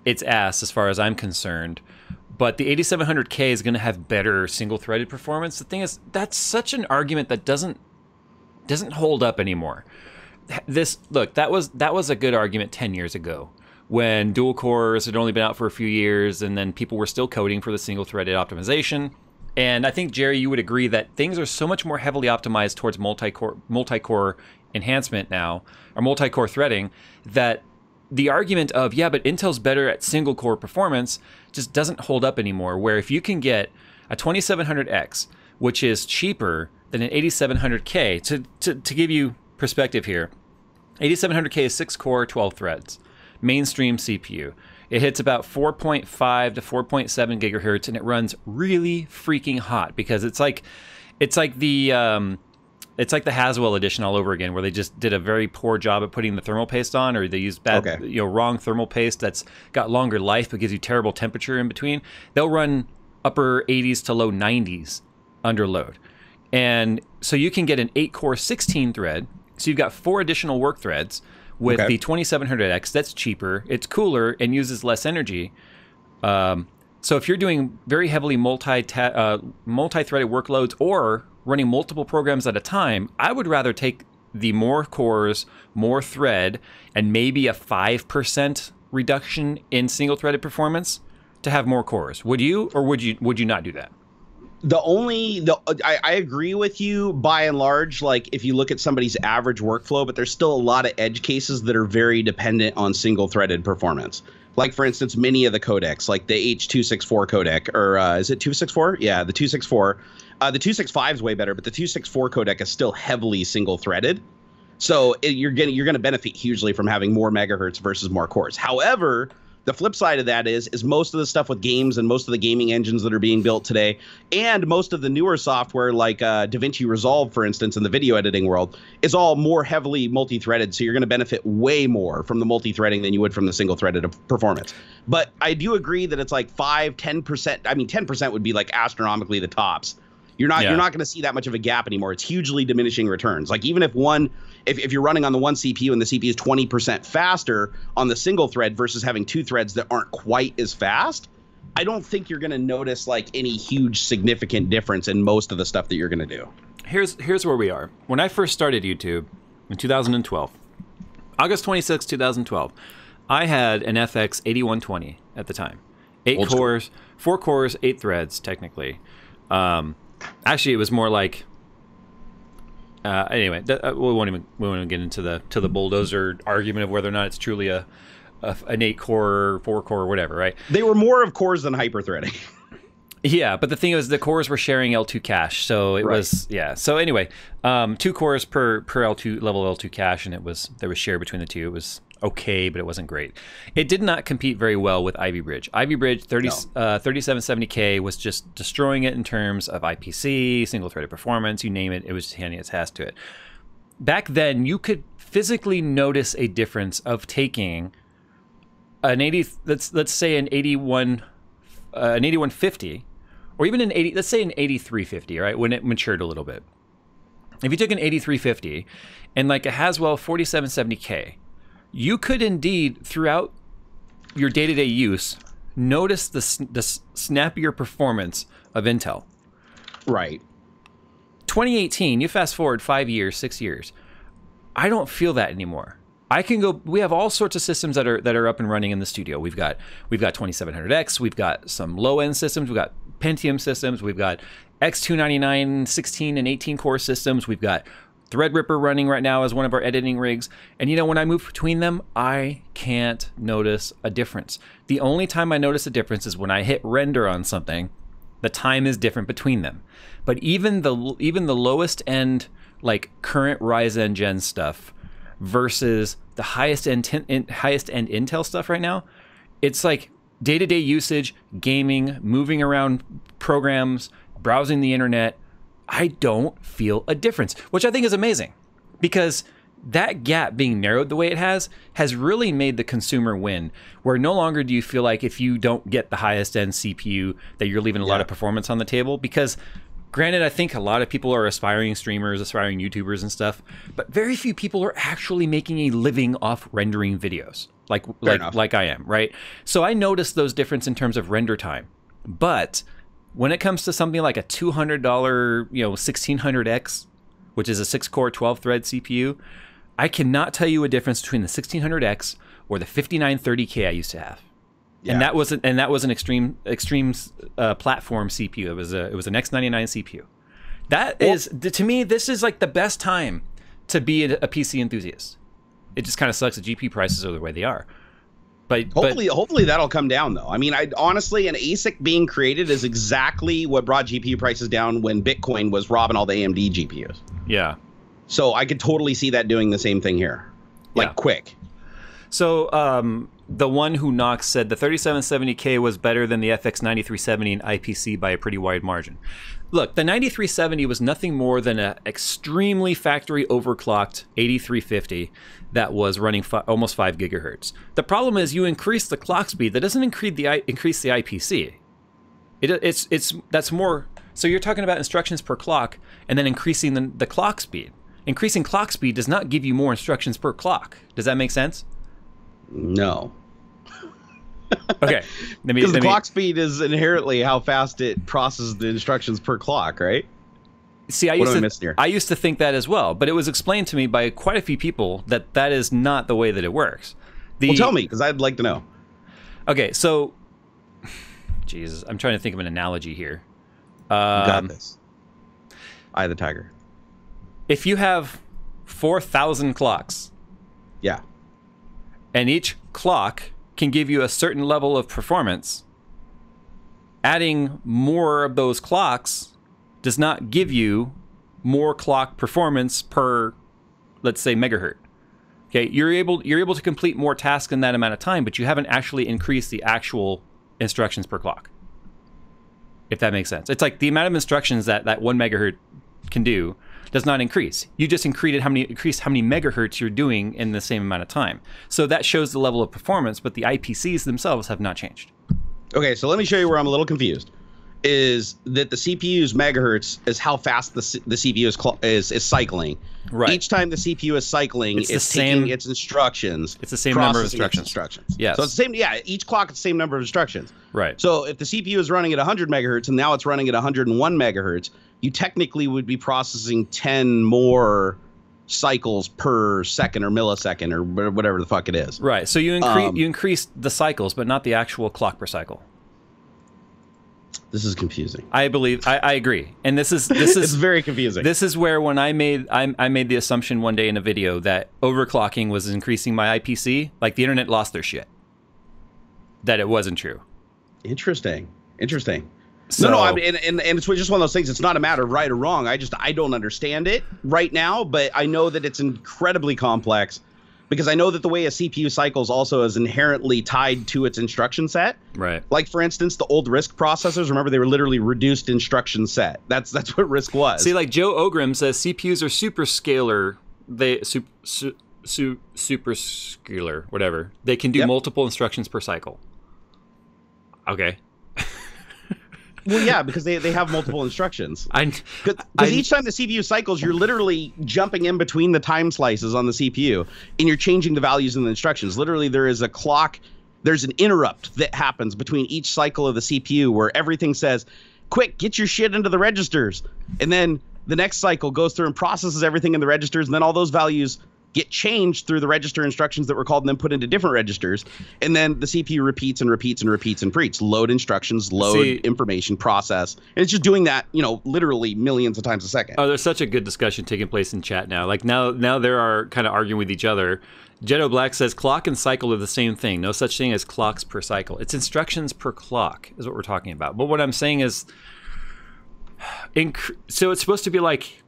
its ass, as far as I'm concerned. But the 8700K is going to have better single-threaded performance. The thing is, that's such an argument that doesn't doesn't hold up anymore. This look that was that was a good argument 10 years ago when dual cores had only been out for a few years and then people were still coding for the single threaded optimization. And I think Jerry you would agree that things are so much more heavily optimized towards multi-core multi-core enhancement now or multi-core threading that the argument of yeah but Intel's better at single core performance just doesn't hold up anymore where if you can get a 2700X which is cheaper than an 8700K to to, to give you perspective here 8700K is 6 core 12 threads mainstream CPU it hits about 4.5 to 4.7 gigahertz and it runs really freaking hot because it's like it's like the um, it's like the Haswell edition all over again, where they just did a very poor job at putting the thermal paste on, or they used bad, Okay. you know, wrong thermal paste that's got longer life but gives you terrible temperature in between. They'll run upper 80s to low 90s under load, and so you can get an eight-core 16 thread. So you've got four additional work threads with Okay. the 2700X. That's cheaper, it's cooler, and uses less energy. Um, so if you're doing very heavily multi uh, multi-threaded workloads or running multiple programs at a time, I would rather take the more cores, more thread, and maybe a five percent reduction in single-threaded performance to have more cores. Would you, or would you, would you not do that? The only the I, I agree with you by and large like if you look at somebody's average workflow but there's still a lot of edge cases that are very dependent on single threaded performance. Like for instance many of the codecs like the h264 codec or uh, is it 264 yeah the 264 uh, the 265 is way better but the 264 codec is still heavily single threaded. So it, you're getting you're going to benefit hugely from having more megahertz versus more cores. However the flip side of that is is most of the stuff with games and most of the gaming engines that are being built today and most of the newer software like uh, DaVinci Resolve for instance in the video editing world is all more heavily multi-threaded so you're going to benefit way more from the multi-threading than you would from the single threaded performance. But I do agree that it's like 5 10% I mean 10% would be like astronomically the tops you're not Yeah. you're not going to see that much of a gap anymore. It's hugely diminishing returns. Like even if one if, if you're running on the one CPU and the CPU is 20% faster on the single thread versus having two threads that aren't quite as fast, I don't think you're going to notice like any huge significant difference in most of the stuff that you're going to do. here's here's where we are. When I first started YouTube in 2012, August 26, 2012, I had an FX 8120 at the time. Eight Old school. cores, four cores, eight threads technically. Um, actually, it was more like. Uh, anyway, th- uh, we won't even we won't even get into the to the bulldozer argument of whether or not it's truly a, a an eight core, four core, whatever, right? They were more of cores than hyperthreading. <laughs> Yeah, but the thing is, the cores were sharing L2 cache, so it Right. was yeah. So anyway, um, two cores per per L2 level L2 cache, and it was there was shared between the two. It was okay, but it wasn't great. It did not compete very well with Ivy Bridge. Ivy Bridge 30, No. uh, 3770K was just destroying it in terms of IPC, single threaded performance, you name it. It was just handing its ass to it. Back then, you could physically notice a difference of taking an 80 let's let's say an 81 uh, an 8150 or even an 80 let's say an 8350 right when it matured a little bit if you took an 8350 and like a haswell 4770k you could indeed throughout your day-to-day use, notice the the snappier performance of Intel. Right. 2018, you fast forward five years, six years. I don't feel that anymore. I can go. We have all sorts of systems that are that are up and running in the studio. We've got we've got 2700X. We've got some low end systems. We've got Pentium systems. We've got X299 16 and 18 core systems. We've got Threadripper running right now as one of our editing rigs. And you know, when I move between them, I can't notice a difference. The only time I notice a difference is when I hit render on something the time is different between them. But even the even the lowest end like current Ryzen Gen stuff versus the highest end in, highest end Intel stuff right now, it's like day-to-day usage, gaming, moving around programs, browsing the internet, I don't feel a difference, which I think is amazing because that gap being narrowed the way it has has really made the consumer win where no longer do you feel like if you don't get the highest end cpu that you're leaving a lot of performance on the table because granted i think a lot of people are aspiring streamers aspiring youtubers and stuff but very few people are actually making a living off rendering videos like like enough. like i am right so i noticed those difference in terms of render time but when it comes to something like a $200 you know 1600x which is a 6 core 12 thread cpu I cannot tell you a difference between the 1600X or the 5930K I used to have. Yeah. And that was an, and that was an extreme extreme uh, platform CPU. It was a it was an X99 CPU. That is to me this is like the best time to be a, a PC enthusiast. It just kind of sucks that GPU prices are the way they are. But Hopefully, hopefully that'll come down though. I mean, I honestly, an ASIC being created is exactly what brought GPU prices down when Bitcoin was robbing all the AMD GPUs. yeah. So I could totally see that doing the same thing here, like Yeah. quick. So um, the one who knocks said the 3770K was better than the FX 9370 in IPC by a pretty wide margin. Look, the 9370 was nothing more than an extremely factory overclocked 8350 that was running fi- almost 5 gigahertz. The problem is you increase the clock speed, that doesn't increase the increase the IPC. It, it's it's that's more. So you're talking about instructions per clock and then increasing the, the clock speed. Increasing clock speed does not give you more instructions per clock. Does that make sense? No, Okay, <laughs> because the me- clock speed is inherently how fast it processes the instructions per clock, right? see, I what used to? I used to think that as well, but it was explained to me by quite a few people that that is not the way that it works. The, Well, tell me, because I'd like to know. Okay, so, <sighs> Jesus, I'm trying to think of an analogy here. Um, got this. Eye of the tiger. if you have four thousand clocks, Yeah. and each clock can give you a certain level of performance, adding more of those clocks does not give you more clock performance per, let's say, megahertz. Okay, you're able you're able to complete more tasks in that amount of time, but you haven't actually increased the actual instructions per clock. If that makes sense, it's like the amount of instructions that that one megahertz can do does not increase. You just increased how many increased how many megahertz you're doing in the same amount of time. So that shows the level of performance, but the IPCs themselves have not changed. Okay, so let me show you where I'm a little confused. Is that the CPU's megahertz is how fast the, C- the CPU is, cl- is is cycling. Right. Each time the CPU is cycling, It's it's, the taking same- its instructions. It's the same number of instructions. instructions. Yes. So it's the same. Yeah, each clock is the same number of instructions. Right. So if the CPU is running at 100 megahertz and now it's running at 101 megahertz, you technically would be processing 10 more cycles per second or millisecond or whatever the fuck it is. Right. So you increase Um, you increase the cycles, but not the actual clock per cycle. This is confusing. I believe I, I agree. And this is this <laughs> it's is very confusing. this is where when I made I, I made the assumption one day in a video that overclocking was increasing my IPC, like the internet lost their shit. That it wasn't true. Interesting. Interesting. So, no, no, I mean, and, and, and it's just one of those things. It's not a matter of right or wrong. I just I don't understand it right now, but I know that it's incredibly complex because I know that the way a CPU cycles also is inherently tied to its instruction set. right. Like for instance, the old RISC processors. Remember, they were literally reduced instruction set. That's that's what RISC was. See, like Joe Ogrim says, CPUs are super scalar. They su, su, su, super scalar, whatever. They can do Yep. multiple instructions per cycle. Okay. Well, yeah, because they, they have multiple instructions. <laughs> Because each time the CPU cycles, you're literally jumping in between the time slices on the CPU, and you're changing the values in the instructions. Literally, there is a clock there's an interrupt that happens between each cycle of the CPU where everything says, "Quick, get your shit into the registers," and then the next cycle goes through and processes everything in the registers, and then all those values get changed through the register instructions that were called and then put into different registers. And then the CPU repeats and repeats and repeats and repeats. Load instructions, load See- information, process. And it's just doing that, you know, literally millions of times a second. Oh, there's such a good discussion taking place in chat now. Like now, now they are kind of arguing with each other. Jetto Black says clock and cycle are the same thing. No such thing as clocks per cycle. It's instructions per clock is what we're talking about. But what I'm saying is, <sighs> so it's supposed to be like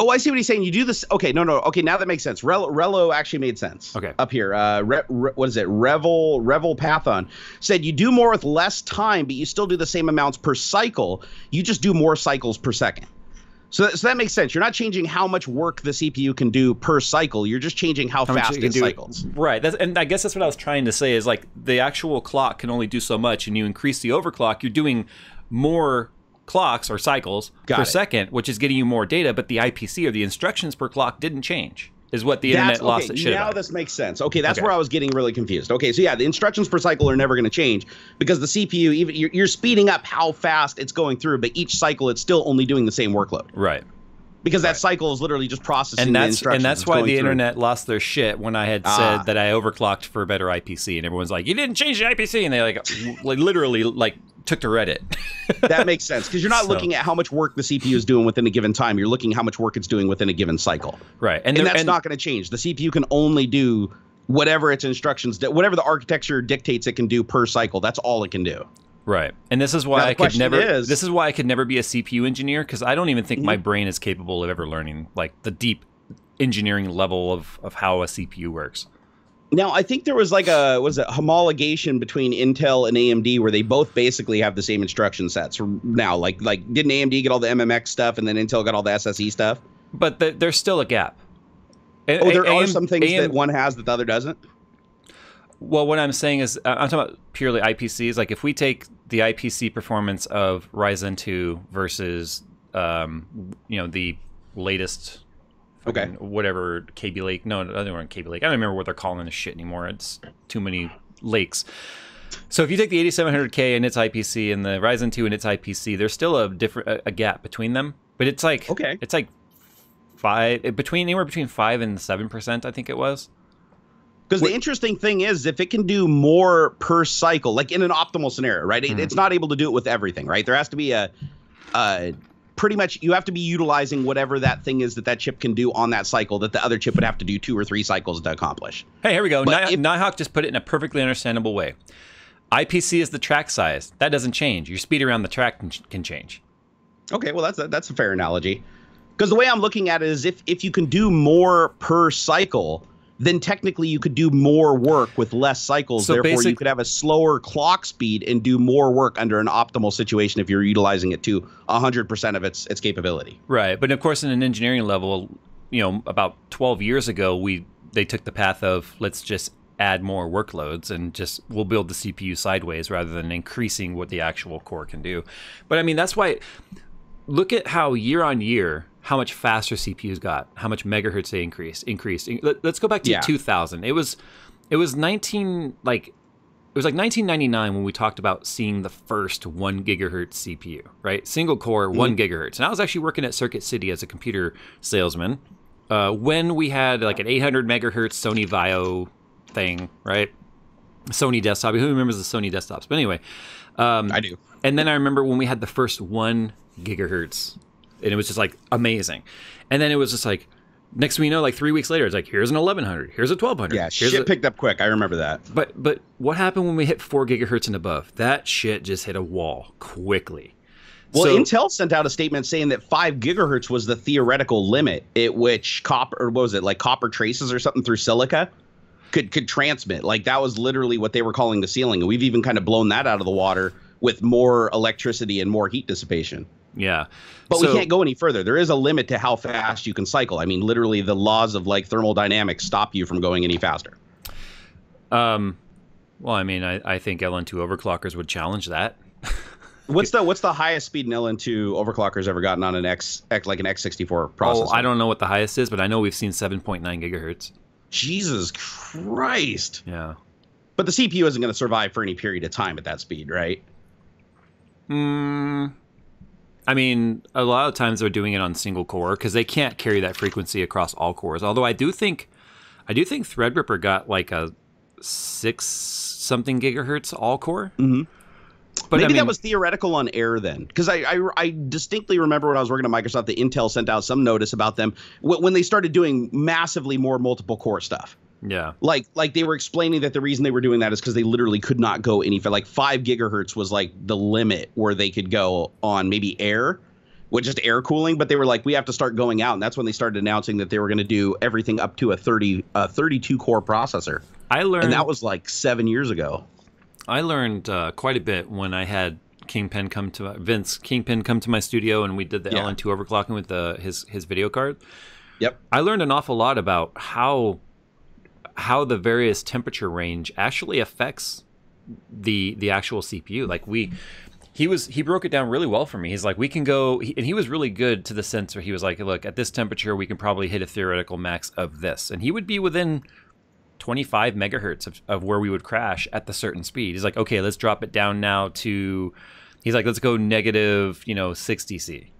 Oh, I see what he's saying. You do this. Okay, no, no. Okay, now that makes sense. Rel- Rello actually made sense. Okay. Up here, uh, re- re- what is it? Revel Revel Pathon said you do more with less time, but you still do the same amounts per cycle. You just do more cycles per second. So, so that makes sense. You're not changing how much work the CPU can do per cycle. You're just changing how, how fast it cycles. Right. That's, and I guess that's what I was trying to say is like the actual clock can only do so much, and you increase the overclock, you're doing more clocks or cycles Got per it. second, which is getting you more data. But the IPC or the instructions per clock didn't change. Is what the That's internet lost okay. its shit now about. this makes sense. Okay, that's Okay. where I was getting really confused. Okay, so yeah, the instructions per cycle are never going to change because the CPU, even you're, you're speeding up how fast it's going through, but each cycle it's still only doing the same workload. Right. because that cycle is literally just processing and the that's instructions. and that's why the through. internet lost their shit when I had Ah. said that I overclocked for a better IPC, and everyone's like, "You didn't change the IPC," and they like, <laughs> like literally like took to Reddit. <laughs> that makes sense because you're not So- looking at how much work the CPU is doing within a given time. You're looking how much work it's doing within a given cycle, right, and, there- that's not going to change. The CPU can only do whatever its instructions, whatever the architecture dictates it can do per cycle. That's all it can do. right. And this is why I could never. is- this is why I could never be a CPU engineer because I don't even think my Mm-hmm. brain is capable of ever learning like the deep engineering level of of how a CPU works. Now, I think there was like a was a homologation between Intel and AMD where they both basically have the same instruction sets. Now, like like didn't AMD get all the MMX stuff and then Intel got all the SSE stuff? But th- there's still a gap. A- Oh, there A- are AM some things AM that one has that the other doesn't. Well, what I'm saying is, uh, I'm talking about purely IPCs. Like, if we take the IPC performance of Ryzen 2 versus, um, you know, the latest, Okay. whatever Kaby Lake. No, no, they weren't Kaby Lake. I don't remember what they're calling this shit anymore. It's too many lakes. So if you take the 8700K and its IPC and the Ryzen 2 and its IPC, there's still a different a, a gap between them. But it's like Okay. it's like five between anywhere between five and seven percent. I think it was. Because the interesting thing is, if it can do more per cycle, like in an optimal scenario, right? It, It's not able to do it with everything, right? There has to be a, uh, pretty much you have to be utilizing whatever that thing is that that chip can do on that cycle that the other chip would have to do two or three cycles to accomplish. Hey, here we go. Ni- if- Nighthawk just put it in a perfectly understandable way. IPC is the track size. That doesn't change. Your speed around the track can, can change. Okay, well that's a, that's a fair analogy. Because the way I'm looking at it is, if if you can do more per cycle, then technically you could do more work with less cycles. So Therefore, you could have a slower clock speed and do more work under an optimal situation if you're utilizing it to 100% of its its capability. Right. But of course, in an engineering level, you know, about 12 years ago, we they took the path of let's just add more workloads and just we'll build the CPU sideways rather than increasing what the actual core can do. But I mean, that's why look at how year on year how much faster CPUs got, how much megahertz they increased, increased. Let, us go back to Yeah. 2000. It was it was 19 like it was like 1999 when we talked about seeing the first one gigahertz CPU, right? Single core, one gigahertz. And I was actually working at Circuit City as a computer salesman uh, when we had like an 800 megahertz Sony VAIO thing, right? Sony desktop. Who remembers the Sony desktops? But anyway, um, I do. and then I remember when we had the first one gigahertz, and it was just like amazing. And then it was just like, next thing you know, like three weeks later, it's like here's an 1100, here's a 1200. Yeah, here's shit a- picked up quick. I remember that. but but what happened when we hit four gigahertz and above? That shit just hit a wall quickly. Well, So- Intel sent out a statement saying that five gigahertz was the theoretical limit at which copper, or what was it, like copper traces or something through silica, could could transmit. Like that was literally what they were calling the ceiling. And we've even kind of blown that out of the water with more electricity and more heat dissipation. Yeah, But So- we can't go any further. There is a limit to how fast you can cycle. I mean, literally, the laws of like thermodynamics stop you from going any faster. Um, well, I mean, I, I think LN2 overclockers would challenge that. <laughs> What's the what's the highest speed an LN2 overclocker's ever gotten on an X, X like an X64 processor? Oh, I don't know what the highest is, but I know we've seen 7.9 gigahertz. Jesus Christ. Yeah. But the CPU isn't going to survive for any period of time at that speed, right? Mm, I mean, a lot of times they're doing it on single core because they can't carry that frequency across all cores. Although I do think, I do think Threadripper got like a six something gigahertz all core. Mm-hmm. But Maybe I mean, that was theoretical on air then, because I, I I distinctly remember when I was working at Microsoft, the Intel sent out some notice about them when they started doing massively more multiple core stuff. Yeah. Like like they were explaining that the reason they were doing that is because they literally could not go any like five gigahertz was like the limit where they could go on maybe air, with just air cooling. But they were like we have to start going out, and that's when they started announcing that they were going to do everything up to a 30 uh, 32 core processor, I learned and that was like seven years ago. I learned uh, quite a bit when I had Kingpin come to Vince Kingpin come to my studio and we did the Yeah. LN2 overclocking with the, his his video card. Yep. I learned an awful lot about how how the various temperature range actually affects the the actual CPU. Like we he was he broke it down really well for me. He's like we can go and he was really good to the sense where he was like look at this temperature we can probably hit a theoretical max of this and he would be within 25 megahertz of, of where we would crash at the certain speed. He's like, okay, let's drop it down now to. He's like, let's go negative, you know, 60 C,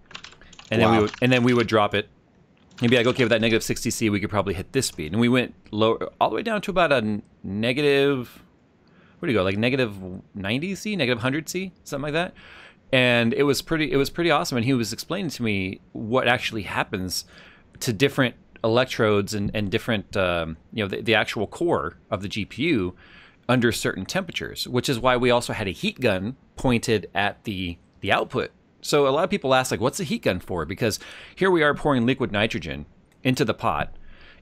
and then we would, and then we would drop it. He'd be like, okay, with that negative 60 C, we could probably hit this speed, and we went lower, all the way down to about a negative. Where do you go? Like negative 90 C, negative 100 C, something like that. And it was pretty. It was pretty awesome. And he was explaining to me what actually happens to different electrodes and, and different um, you know the, the actual core of the GPU under certain temperatures, which is why we also had a heat gun pointed at the the output. So a lot of people ask like, what's the heat gun for? Because here we are pouring liquid nitrogen into the pot,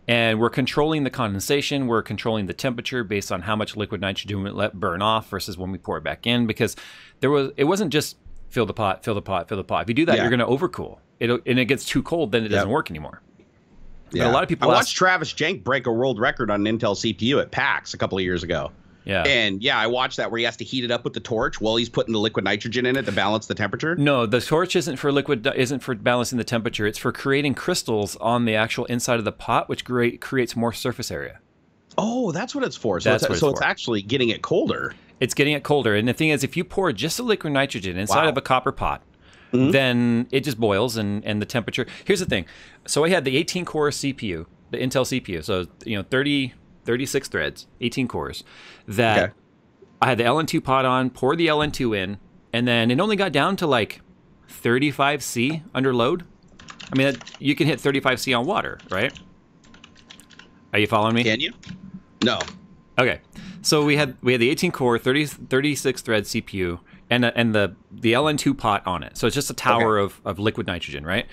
and we're controlling the condensation. We're controlling the temperature based on how much liquid nitrogen we let burn off versus when we pour it back in. Because there was it wasn't just fill the pot, fill the pot, fill the pot. If you do that, Yeah. you're going to overcool. It and it gets too cold, then it doesn't work anymore. But a lot of people I ask- watched Travis Jank break a world record on an Intel CPU at PAX a couple of years ago. Yeah. And yeah, I watched that where he has to heat it up with the torch while he's putting the liquid nitrogen in it to balance the temperature. No, the torch isn't for liquid. Isn't for balancing the temperature. It's for creating crystals on the actual inside of the pot, which create, creates more surface area. Oh, that's what it's for. So, That's it's, what it's so it's for. actually getting it colder. It's getting it colder, and the thing is, if you pour just a liquid nitrogen inside Wow. of a copper pot, Mhm. then it just boils, and and the temperature. Here's the thing. So I had the 18 core CPU, the Intel CPU. So you know, 30, 36 threads, 18 cores. That Okay. I had the LN2 pot on, poured the LN2 in, and then it only got down to like 35 C under load. I mean, that- you can hit 35 C on water, right? Are you following me? Can you? No. Okay, so we had we had the 18 core, 30, 36 thread CPU, and and the the LN2 pot on it. So it's just a tower of, of liquid nitrogen, right?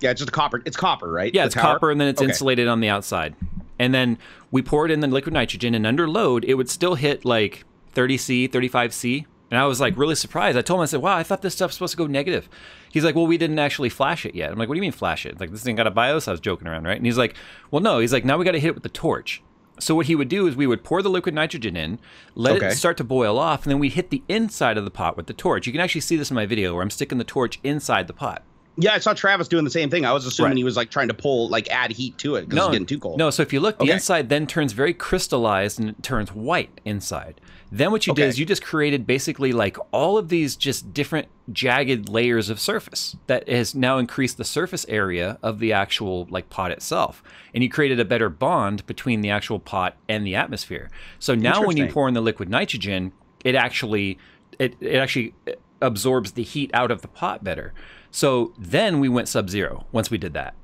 Yeah, it's just copper. It's copper, right? Yeah, The it's tower? copper, and then it's Okay. insulated on the outside. And then we poured in the liquid nitrogen, and under load, it would still hit like 30 C, 35 C. And I was like really surprised. I told him, I said, "Wow, I thought this stuff's supposed to go negative." He's like, "Well, we didn't actually flash it yet." I'm like, "What do you mean flash it? Like this thing got a BIOS?" I was joking around, right? And he's like, "Well, no." He's like, "Now we got to hit it with the torch." So what he would do is we would pour the liquid nitrogen in, let Okay. it start to boil off, and then we hit the inside of the pot with the torch. You can actually see this in my video where I'm sticking the torch inside the pot. Yeah, I saw Travis doing the same thing. I was assuming Right. he was like trying to pull, like add heat to it because it's getting too cold. No, so if you look, the Okay. inside then turns very crystallized and it turns white inside. Then what you did is you just created basically like all of these just different jagged layers of surface that has now increased the surface area of the actual like pot itself. And you created a better bond between the actual pot and the atmosphere. So now when you pour in the liquid nitrogen, it actually it, it actually uh, absorbs the heat out of the pot better. So then we went sub zero once we did that.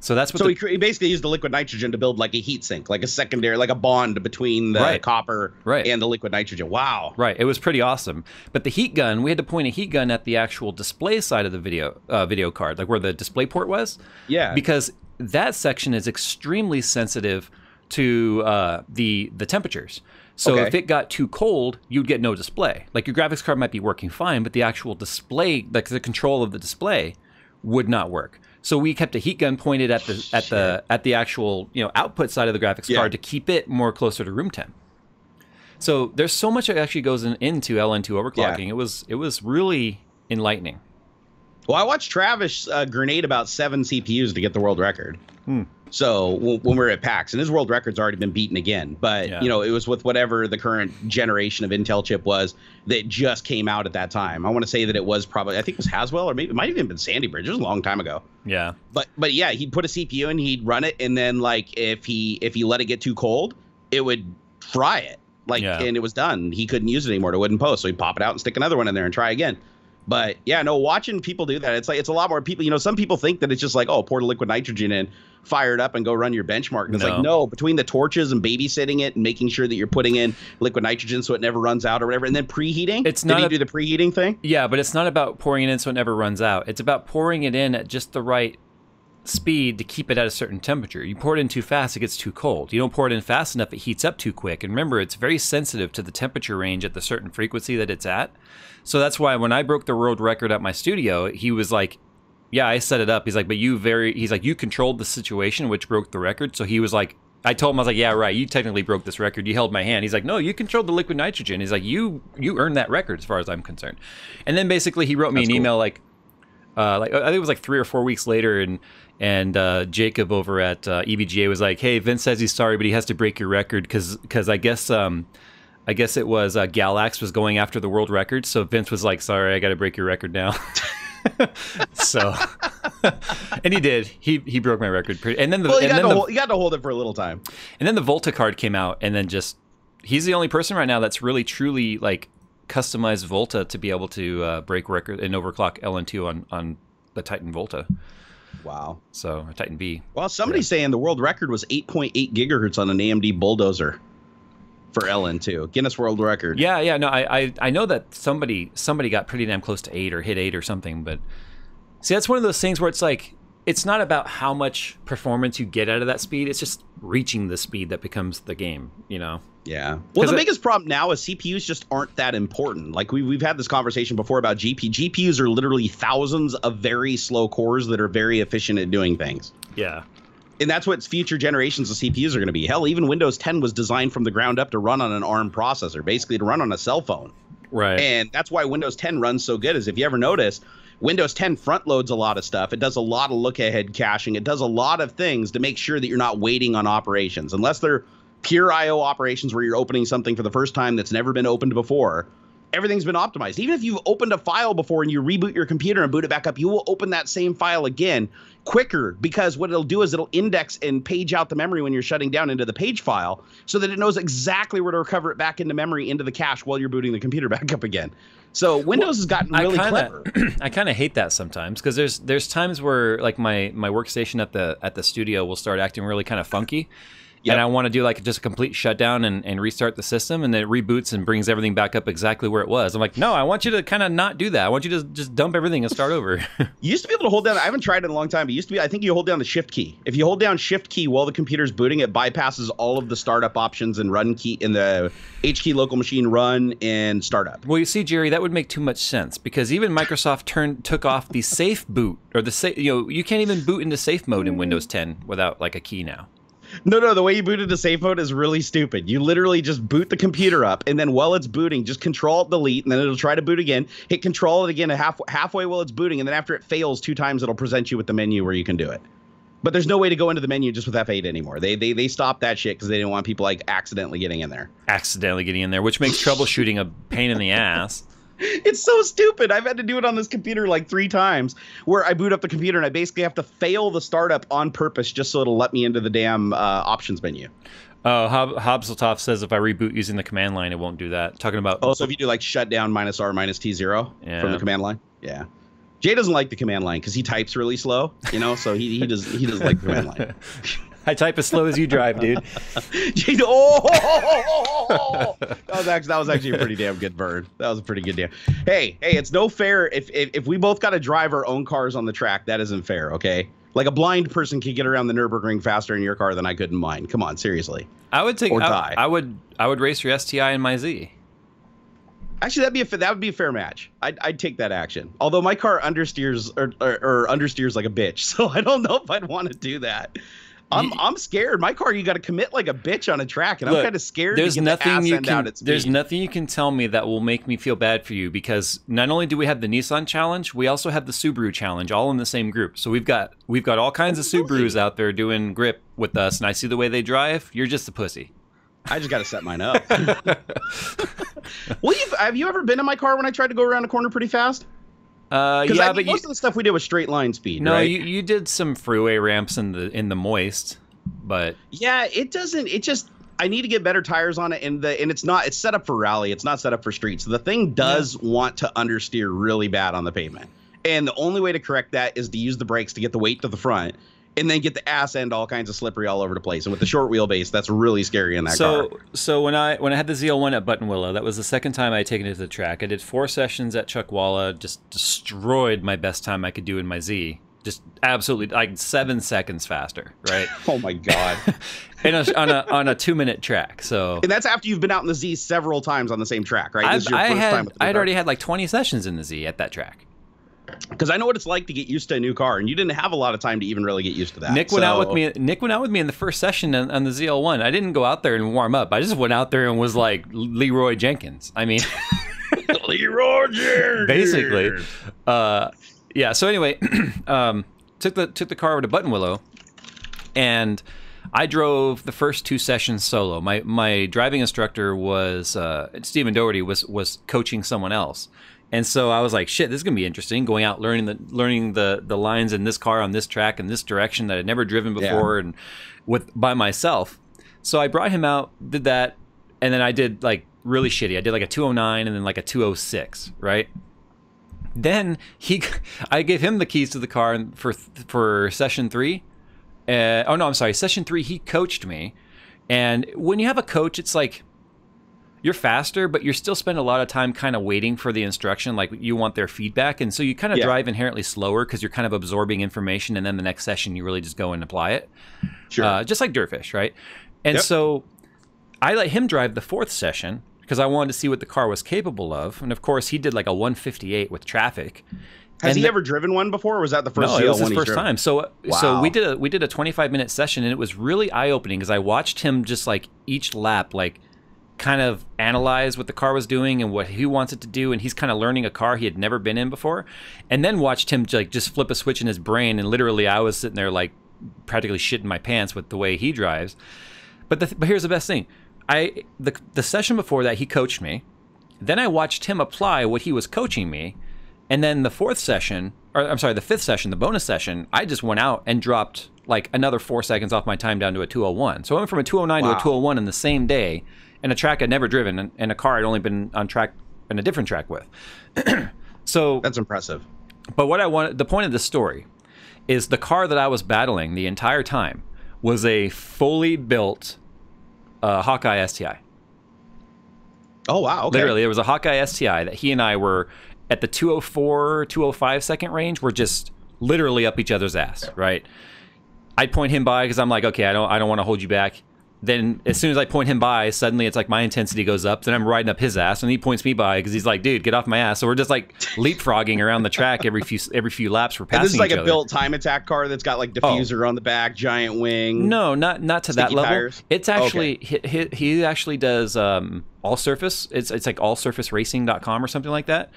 So that's what So the, he, basically used the liquid nitrogen to build like a heat sink, like a secondary, like a bond between the Right. copper Right. and the liquid nitrogen. Wow. Right, it was pretty awesome. But the heat gun, we had to point a heat gun at the actual display side of the video uh, video card, like where the display port was, Yeah. because that section is extremely sensitive to uh, the the temperatures. So Okay. if it got too cold, you'd get no display. Like your graphics card might be working fine, but the actual display, like the control of the display, would not work. So we kept a heat gun pointed at the at the at the actual you know output side of the graphics Yeah. card to keep it more closer to room temp. So there's so much that actually goes in, into LN2 overclocking. Yeah. It was it was really enlightening. Well, I watched Travis uh, grenade about seven CPUs to get the world record. Hmm. So when, when we were at PAX, and his world record's already been beaten again, but Yeah. you know it was with whatever the current generation of Intel chip was that just came out at that time. I want to say that it was probably I think it was Haswell or maybe it might have even been Sandy Bridge. It was a long time ago. Yeah. But but yeah, he'd put a CPU and he'd run it, and then like if he if he let it get too cold, it would fry it. Like Yeah. and it was done. He couldn't use it anymore. It wouldn't post. So he'd pop it out and stick another one in there and try again. But yeah, no, watching people do that, it's like it's a lot more people. You know, some people think that it's just like, oh, pour the liquid nitrogen in, fire it up, and go run your benchmark. And it's No. like, no, between the torches and babysitting it and making sure that you're putting in liquid nitrogen so it never runs out or whatever, and then preheating. It's Did not he a- do the preheating thing? Yeah, but it's not about pouring it in so it never runs out. It's about pouring it in at just the right speed to keep it at a certain temperature. You pour it in too fast, it gets too cold. You don't pour it in fast enough, it heats up too quick. And remember, it's very sensitive to the temperature range at the certain frequency that it's at. So that's why when I broke the world record at my studio, he was like, "Yeah, I set it up." He's like, "But you very," he's like, "You controlled the situation, which broke the record." So he was like. I told him I was like, yeah, right. You technically broke this record. You held my hand. He's like, no, you controlled the liquid nitrogen. He's like, you you earned that record as far as I'm concerned. And then basically he wrote me That's an cool. email like, uh, like I think it was like three or four weeks later, and and uh, Jacob over at uh, EVGA was like, "Hey, Vince says he's sorry, but he has to break your record because I guess um, I guess it was uh, Galax was going after the world record, so Vince was like, "Sorry, I got to break your record now." <laughs> so, <laughs> and he did. He he broke my record. Pretty, and then the Well, you got, to the, hold, you got to hold it for a little time. and then the Volta card came out, and then just he's the only person right now that's really truly like customized Volta to be able to uh, break record and overclock LN2 on on the Titan Volta. Wow. So a Titan V. Well, somebody's saying the world record was 8.8 gigahertz on an AMD bulldozer for LN2 Guinness World Record. Yeah, yeah. No, I, I I know that somebody somebody got pretty damn close to eight or hit eight or something. But see, that's one of those things where it's like it's not about how much performance you get out of that speed. It's just reaching the speed that becomes the game. You know. Yeah. Well, the it- biggest problem now is CPUs just aren't that important. Like we we've had this conversation before about GP. GPUs are literally thousands of very slow cores that are very efficient at doing things. Yeah. And that's what future generations of CPUs are going to be. Hell, even Windows 10 was designed from the ground up to run on an ARM processor, basically to run on a cell phone. Right. And that's why Windows 10 runs so good. Is if you ever notice, Windows 10 front loads a lot of stuff. It does a lot of look ahead caching. It does a lot of things to make sure that you're not waiting on operations, unless they're pure I/O operations where you're opening something for the first time that's never been opened before. Everything's been optimized. Even if you've opened a file before and you reboot your computer and boot it back up, you will open that same file again quicker because what it'll do is it'll index and page out the memory when you're shutting down into the page file so that it knows exactly where to recover it back into memory into the cache while you're booting the computer <laughs> back up again. So Windows has gotten really <clears throat> I clever. kind of I kind of hate that sometimes because there's there's times where like my my workstation at the at the studio will start acting really kind of funky. Yep. And I want to do like just a complete shutdown and, and restart the system, and then it reboots and brings everything back up exactly where it was. I'm like, no, I want you to kind of not do that. I want you to just dump everything and start over. <laughs> You used to be able to hold down. I haven't tried it in a long time. But it used to be. I think you hold down the Shift key. If you hold down Shift key while the computer's booting, it bypasses all of the startup options and run key in the H key local machine run and startup. well, you see, Jerry, that would make too much sense because even Microsoft turned took off the safe boot or the safe. You know, you can't even boot into safe mode in Windows 10 without like a key now. No, no, the way you boot into safe mode is really stupid. You literally just boot the computer up, and then while it's booting, just Control Delete, and then it'll try to boot again. Hit Control it again half, halfway while it's booting, and then after it fails two times, it'll present you with the menu where you can do it. But there's no way to go into the menu just with F8 anymore. They they they stopped that shit because they didn't want people like accidentally getting in there. Accidentally getting in there, which makes troubleshooting a pain in the ass. <laughs> It's so stupid. I've had to do it on this computer like three times where I boot up the computer and I basically have to fail the startup on purpose just so it'll let me into the damn uh, options menu. Oh, Hob- Hobseltoff says if I reboot using the command line, it won't do that. Talking about Oh, so if you do like shutdown minus R minus T zero Yeah. from the command line, yeah. Jay doesn't like the command line because he types really slow, you know. So he, he does he doesn't like the command line. <laughs> I type as slow as you drive, dude. <laughs> Jay, oh, that was actually that was actually a pretty damn good bird. That was a pretty good deal. Hey, hey, it's no fair if if, if we both got to drive our own cars on the track. That isn't fair, okay? Like a blind person could get around the Nurburgring faster in your car than I could in mine. Come on, seriously. I would take. Or I, die. I would. I would race your STI in my Z. Actually, that'd be a that would be a fair match. I'd, I'd take that action. Although my car understeers or, or, or understeers like a bitch, <laughs> so I don't know if I'd want to do that. I'm I'm scared. My car, you got to commit like a bitch on a track, and Look, I'm kind of scared. there's nothing the you can out there's nothing you can tell me that will make me feel bad for you because not only do we have the Nissan challenge, we also have the Subaru challenge all in the same group. So we've got we've got all kinds of. Subarus out there doing grip with us, and I see the way they drive. You're just a pussy. I just got to set mine <laughs> up. <laughs> well, you've, have you ever been in my car when I tried to go around a corner pretty fast? Uh, Because yeah, I but you, most of the stuff we did was straight line speed. no, right? you you did some freeway ramps in the in the moist, but Yeah, it doesn't. It just. I need to get better tires on it, and the and it's not. It's set up for rally. It's not set up for street. So the thing does want to understeer really bad on the pavement, and the only way to correct that is to use the brakes to get the weight to the front, and then get the ass end all kinds of slippery all over the place. And with the short wheelbase, that's really scary in that so car. so when I when I had the ZL1 at Buttonwillow, that was the second time I had taken it to the track. I did four sessions at Chuckwalla, just destroyed my best time I could do in my Z. Just absolutely like seven seconds faster, right? <laughs> Oh my god! <laughs> in a, on a on a two minute track. So and that's after you've been out in the Z several times on the same track, right? I've, This is your I first time had with the I had already had like twenty sessions in the Z at that track. Because I know what it's like to get used to a new car, and you didn't have a lot of time to even really get used to that. Nick went out with me. Nick went out with me in the first session on, on the ZL1. I didn't go out there and warm up. I just went out there and was like Leeroy Jenkins. I mean. <laughs> Leeroy Jenkins. basically uh yeah so anyway <clears throat> um took the took the car over to buttonwillow and i drove the first two sessions solo my my driving instructor was uh stephen doherty was was coaching someone else and so i was like shit this is gonna be interesting going out learning the learning the the lines in this car on this track in this direction that i'd never driven Yeah. before and with by myself. So i brought him out did that and then i did like really shitty. I did like a 209 and then like a 206 right? Then he <laughs> i gave him the keys to the car for for session three uh, oh no i'm sorry session three he coached me. And when you have a coach it's like you're faster but you're still spend a lot of time kind of waiting for the instruction like you want their feedback and so you kind of Yeah. drive inherently slower because you're kind of absorbing information and then the next session you really just go and apply it Sure. uh, just like Dirtfish, right? And Yep. so I let him drive the fourth session because I wanted to see what the car was capable of. And of course, he did like a 158 with traffic. Has and he ever driven one before, or was that the first no, it was his first driven? time. So, so we did a we did a 25 minute session, and it was really eye opening because I watched him just like each lap, like kind of analyze what the car was doing and what he wants it to do, and he's kind of learning a car he had never been in before, and then watched him like just flip a switch in his brain, and literally I was sitting there like practically shitting my pants with the way he drives. But the, but here's the best thing, I the the session before that he coached me, then I watched him apply what he was coaching me, and then the fourth session, or I'm sorry, the fifth session, the bonus session, I just went out and dropped like another four seconds off my time down to a 201. So I went from a 209 to a 201 in the same day, in a track I'd never driven, and, and a car I'd only been on track in a different track with. <clears throat> so, That's impressive. but what I wanted, the point of this story, is the car that I was battling the entire time was a fully built uh, Hawkeye STI. Oh wow. Okay. Literally, there was a Hawkeye STI that he and I were at the 204, 205 second range. We're just literally up each other's ass, right? I'd point him by because I'm like, okay, I don't, I don't want to hold you back. Then as soon as I point him by, suddenly it's like my intensity goes up. Then I'm riding up his ass, and he points me by because he's like, dude, get off my ass. So we're just like <laughs> leapfrogging around the track every few every few laps. We're passing. And this is like a other. built time attack car that's got like diffuser on the back, giant wing. No, not not to that level. tires? It's actually he, he, he actually does um, all surface. It's it's like allsurfaceracing.com or something like that.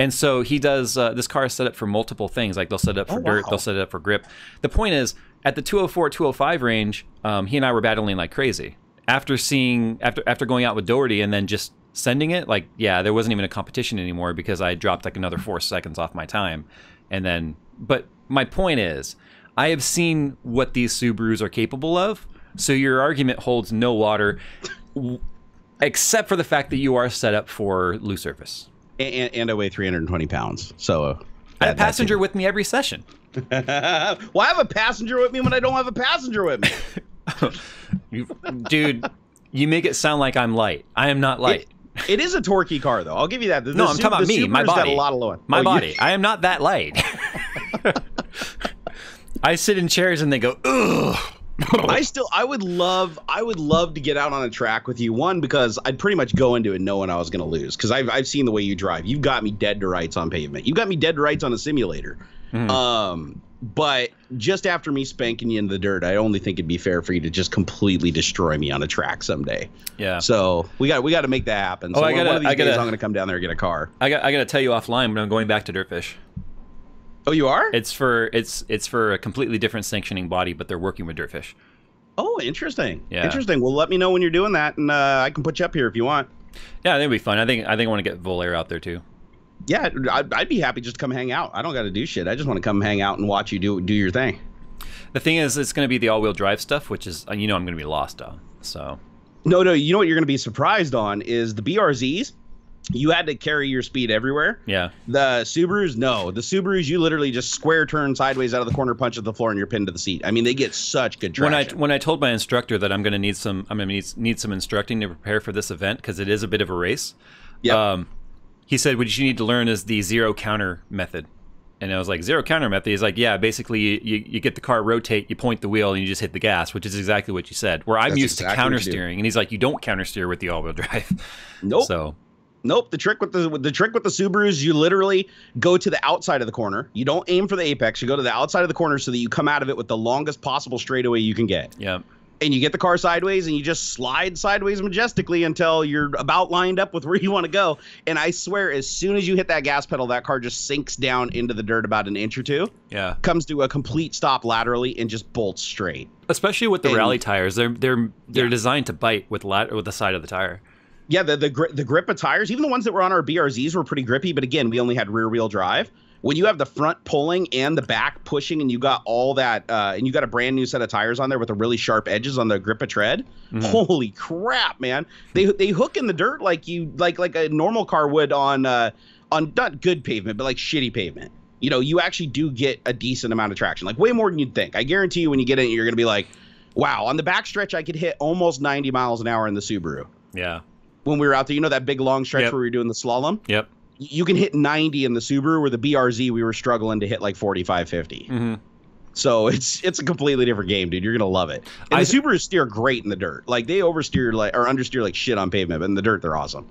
And so he does. Uh, this car is set up for multiple things. Like they'll set it up for Oh, dirt. wow. They'll set it up for grip. The point is, at the 204 205 range, um, he and I were battling like crazy. After seeing after after going out with Doherty and then just sending it, like yeah, there wasn't even a competition anymore because I dropped like another four seconds off my time. And then, but my point is, I have seen what these Subarus are capable of. So your argument holds no water, except for the fact that you are set up for loose surface. And, and, and I weigh 320 pounds. So uh, I have a passenger with me every session. <laughs> well, I have a passenger with me when I don't have a passenger with me. <laughs> You, dude, you make it sound like I'm light. I am not light. It, it is a torquey car, though. I'll give you that. The, no, the I'm talking about me, my body. a lot of low. My Oh, you- body. I am not that light. <laughs> I sit in chairs and they go, ugh. <laughs> I still, I would love, I would love to get out on a track with you. One because I'd pretty much go into it knowing I was going to lose because I've, I've seen the way you drive. You've got me dead to rights on pavement. You've got me dead to rights on a simulator. Mhm. Um, but just after me spanking you in the dirt, I only think it'd be fair for you to just completely destroy me on a track someday. Yeah. So we got we got to make that happen. So Oh, I gotta- one of these I gotta- days I'm gonna come down there and get a car. I got I got to tell you offline, but I'm going back to Dirtfish. Oh, you are? It's for it's it's for a completely different sanctioning body, but they're working with Dirtfish. oh, interesting. Yeah. Interesting. Well, let me know when you're doing that, and uh, I can put you up here if you want. Yeah, I think it'd be fun. I think I think I want to get Volair out there too. Yeah, I'd, I'd be happy just to come hang out. I don't got to do shit. I just want to come hang out and watch you do do your thing. The thing is, it's going to be the all-wheel drive stuff, which is you know I'm going to be lost on. So No, no. You know what you're going to be surprised on is the BRZs. You had to carry your speed everywhere. yeah, The Subarus, no. The Subarus, you literally just square turn sideways out of the corner, punch at the floor, and you're pinned to the seat. I mean, they get such good traction. when I when I told my instructor that I'm going to need some I'm going to need, need some instructing to prepare for this event because it is a bit of a race. Yep. Um, he said what you need to learn is the zero counter method. And I was like, zero counter method. He's like, yeah, basically you, you, get the car rotate, you point the wheel, and you just hit the gas, which is exactly what you said. Where I'm That's used exactly to counter what you do. steering, and he's like, you don't counter steer with the all-wheel drive. <laughs> nope. So Nope. The trick with the the trick with the Subarus, you literally go to the outside of the corner. You don't aim for the apex. You go to the outside of the corner so that you come out of it with the longest possible straightaway you can get. yeah, And you get the car sideways and you just slide sideways majestically until you're about lined up with where you want to go. And I swear, as soon as you hit that gas pedal, that car just sinks down into the dirt about an inch or two, yeah. comes to a complete stop laterally, and just bolts straight. Especially with the And- rally tires, they're they're they're Yeah. designed to bite with lat- with the side of the tire. Yeah, the the gri- the grip of tires, even the ones that were on our BRZs were pretty grippy, but again, we only had rear wheel drive. When you have the front pulling and the back pushing, and you got all that, uh, and you got a brand new set of tires on there with the really sharp edges on the grip of tread, Mhm. holy crap, man! They they hook in the dirt like you like like a normal car would on uh, on not good pavement, but like shitty pavement. You know, you actually do get a decent amount of traction, like way more than you'd think. I guarantee you, when you get in, you're gonna be like, wow, on the back stretch, I could hit almost 90 miles an hour in the Subaru Yeah. When we were out there. You know that big long stretch Yep. where we were doing the slalom? Yep. You can hit 90 in the Subaru, where the BRZ we were struggling to hit like 45, 50. hmm So it's it's a completely different game, dude. You're gonna love it. And I- the Subarus steer great in the dirt. Like they oversteer like or understeer like shit on pavement, but in the dirt they're awesome.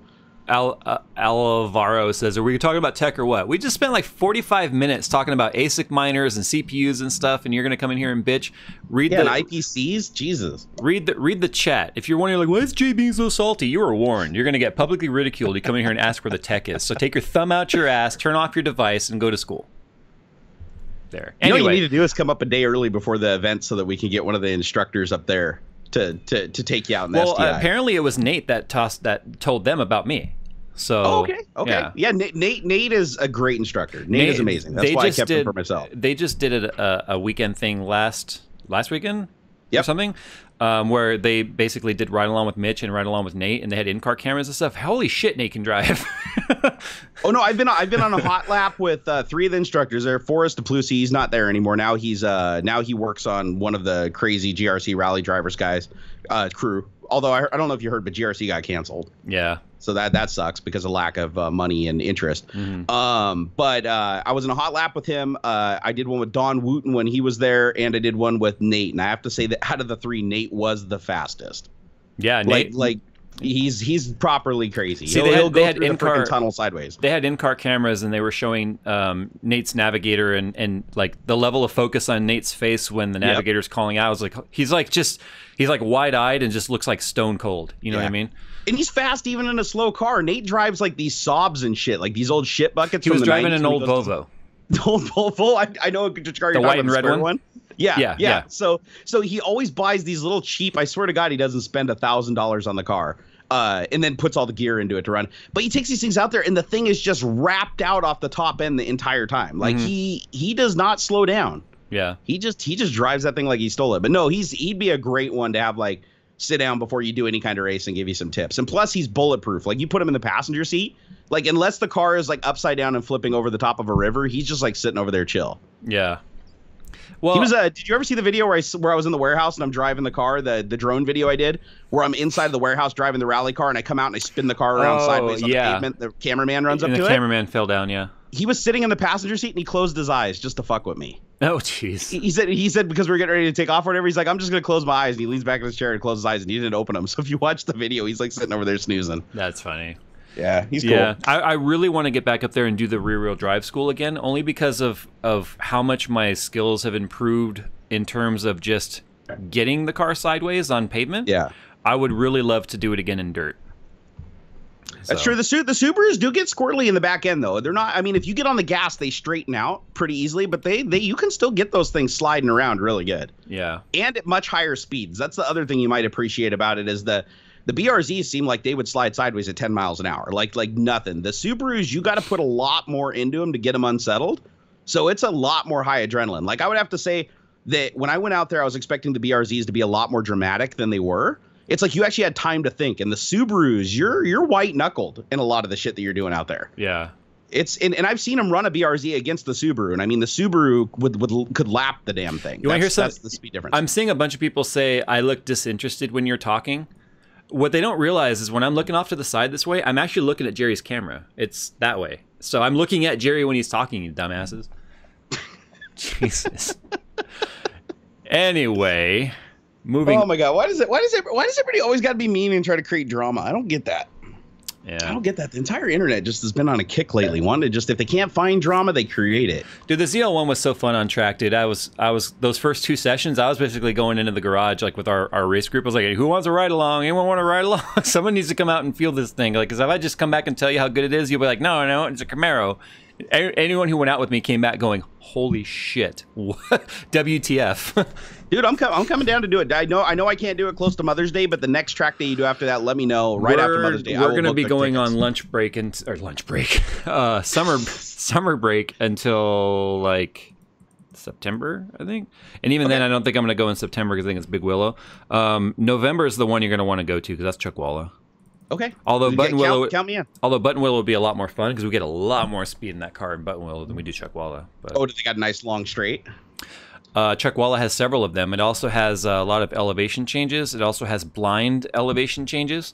Al uh, Alvaro says, "Are we talking about tech or what?" We just spent like 45 minutes talking about ASIC miners and CPUs and stuff, and you're gonna come in here and bitch. Read Yeah, the IPCs, Jesus. read the read the chat. If you're wondering like, why is Jay being so salty? You were warned. You're gonna get publicly ridiculed. You come in here and ask where the tech is. So take your thumb out your ass, turn off your device, and go to school. There. You know what you need to do is come up a day early before the event so that we can get one of the instructors up there to to, to take you out in the well, apparently it was Nate that tossed that told them about me. So Oh, okay, okay, yeah. yeah. Nate, Nate, Nate is a great instructor. Nate, is amazing. That's they why I kept did, him for myself. They just did a, a weekend thing last last weekend or something, um, where they basically did ride along with Mitch and ride along with Nate, and they had in car cameras and stuff. Holy shit, Nate can drive. <laughs> Oh no, I've been I've been on a hot lap with uh, three of the instructors there. Forrest DePlucy, he's not there anymore. Now he's uh now he works on one of the crazy GRC rally drivers guys uh, crew. Although I, I don't know if you heard, but GRC got canceled, yeah, so that that sucks because of lack of uh, money and interest. Mhm. Um, but uh, I was in a hot lap with him. Uh, I did one with Don Wooten when he was there, and I did one with Nate. And I have to say that out of the three, Nate was the fastest. yeah. Like Nate, like he's he's properly crazy. See, he'll, they had- they had through in-car- tunnel sideways. they had in-car cameras and they were showing um, Nate's navigator and, and like the level of focus on Nate's face when the Yep. navigator's calling out. I was like, he's like just he's like wide-eyed and just looks like stone cold. You know what I mean? And he's fast even in a slow car. Nate drives like these Saabs and shit, like these old shit buckets. He was driving 90s an old Volvo. The <laughs> old Volvo. I, I know which car you're The white and red square one? Yeah, Yeah, yeah, yeah. So so he always buys these little cheap. I swear to God, he doesn't spend a thousand dollars on the car. Uh, and then puts all the gear into it to run. But he takes these things out there, and the thing is just wrapped out off the top end the entire time. Like Mhm. he he does not slow down. Yeah. He just he just drives that thing like he stole it. But no, he's he'd be a great one to have like sit down before you do any kind of race and give you some tips. And plus he's bulletproof. Like you put him in the passenger seat, like unless the car is like upside down and flipping over the top of a river, he's just like sitting over there chill. Yeah. Well, he was uh did you ever see the video where I where I was in the warehouse and I'm driving the car, the the drone video I did, where I'm inside the warehouse driving the rally car and I come out and I spin the car around Oh, sideways on yeah. the pavement. The cameraman runs and up the to it. cameraman fell down. Yeah. He was sitting in the passenger seat and he closed his eyes just to fuck with me. Oh, jeez. he said he said because we are getting ready to take off or whatever, he's like, I'm just gonna close my eyes. And he leans back in his chair and closes his eyes and he didn't open them. <laughs> So if you watch the video, he's like sitting over there snoozing. That's funny. Yeah, he's cool. Yeah, I, I really want to get back up there and do the rear wheel drive school again, only because of of how much my skills have improved in terms of just getting the car sideways on pavement. Yeah. I would really love to do it again in dirt. That's true. The the Subarus do get squirrely in the back end though. They're not. I mean, if you get on the gas, they straighten out pretty easily. But they they you can still get those things sliding around really good Yeah, and at much higher speeds. That's the other thing you might appreciate about it is the the BRZs seem like they would slide sideways at 10 miles an hour, like like nothing. The Subarus, you got to put a lot more into them to get them unsettled. So it's a lot more high adrenaline. Like I would have to say that when I went out there, I was expecting the BRZs to be a lot more dramatic than they were. It's like you actually had time to think. And the Subarus, you're you're white knuckled in a lot of the shit that you're doing out there. yeah. It's and, and I've seen him run a BRZ against the Subaru, and I mean the Subaru would, would could lap the damn thing. You wanna hear That's- some- That's the speed difference. I'm seeing a bunch of people say I look disinterested when you're talking. What they don't realize is when I'm looking off to the side this way, I'm actually looking at Jerry's camera. It's that way. So I'm looking at Jerry when he's talking, you dumbasses. <laughs> Jesus. anyway, moving. Oh my god, why does it why does it why does everybody always gotta be mean and try to create drama? I don't get that. I don't get that. The entire internet just has been on a kick lately. One to just if they can't find drama, they create it. Dude, the ZL1 was so fun on track, dude. I was, I was those first two sessions. I was basically going into the garage like with our, our race group. I was like, "Who wants to ride along? Anyone want to ride along? <laughs> Someone needs to come out and feel this thing." Like, because if I just come back and tell you how good it is, you'll be like, "No, no, it's a Camaro." Anyone who went out with me came back going, "Holy shit, what? <laughs> WTF?" <laughs> Dude, I'm com- I'm coming down to do it. I know I know I can't do it close to Mother's Day, but the next track that you do after that, let me know right after We're- Mother's Day. We're gonna be going tickets. on lunch break and or lunch break, <laughs> uh, summer summer break until like September, I think. And even then, I don't think I'm gonna go in September because I think it's Big Willow. Um, November is the one you're gonna want to go to because that's Chuckwalla. Okay. Although Button count, Willow, count me in. although Buttonwillow would be a lot more fun because we get a lot more speed in that car in Buttonwillow than we do Chuckwalla. But Oh, do they got a nice long straight? uh, Chuckwalla has several of them. It also has a lot of elevation changes. It also has blind elevation changes,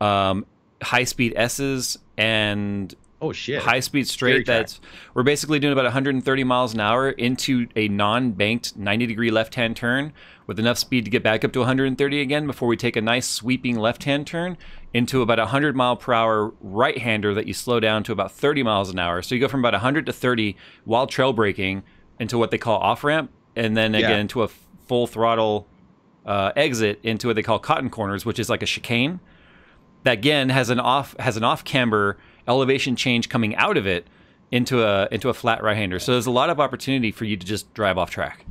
um, high speed S's, and Oh shit. high speed straight. track. That's we're basically doing about 130 miles an hour into a non-banked 90 degree left hand turn with enough speed to get back up to 130 again before we take a nice sweeping left hand turn into about a 100 mile per hour right hander that you slow down to about 30 miles an hour. So you go from about 100 to 30 while trail braking into what they call off ramp, and then again Yeah. into a full throttle uh, exit into what they call cotton corners, which is like a chicane that again has an off has an off camber elevation change coming out of it into a into a flat right hander. So there's a lot of opportunity for you to just drive off track.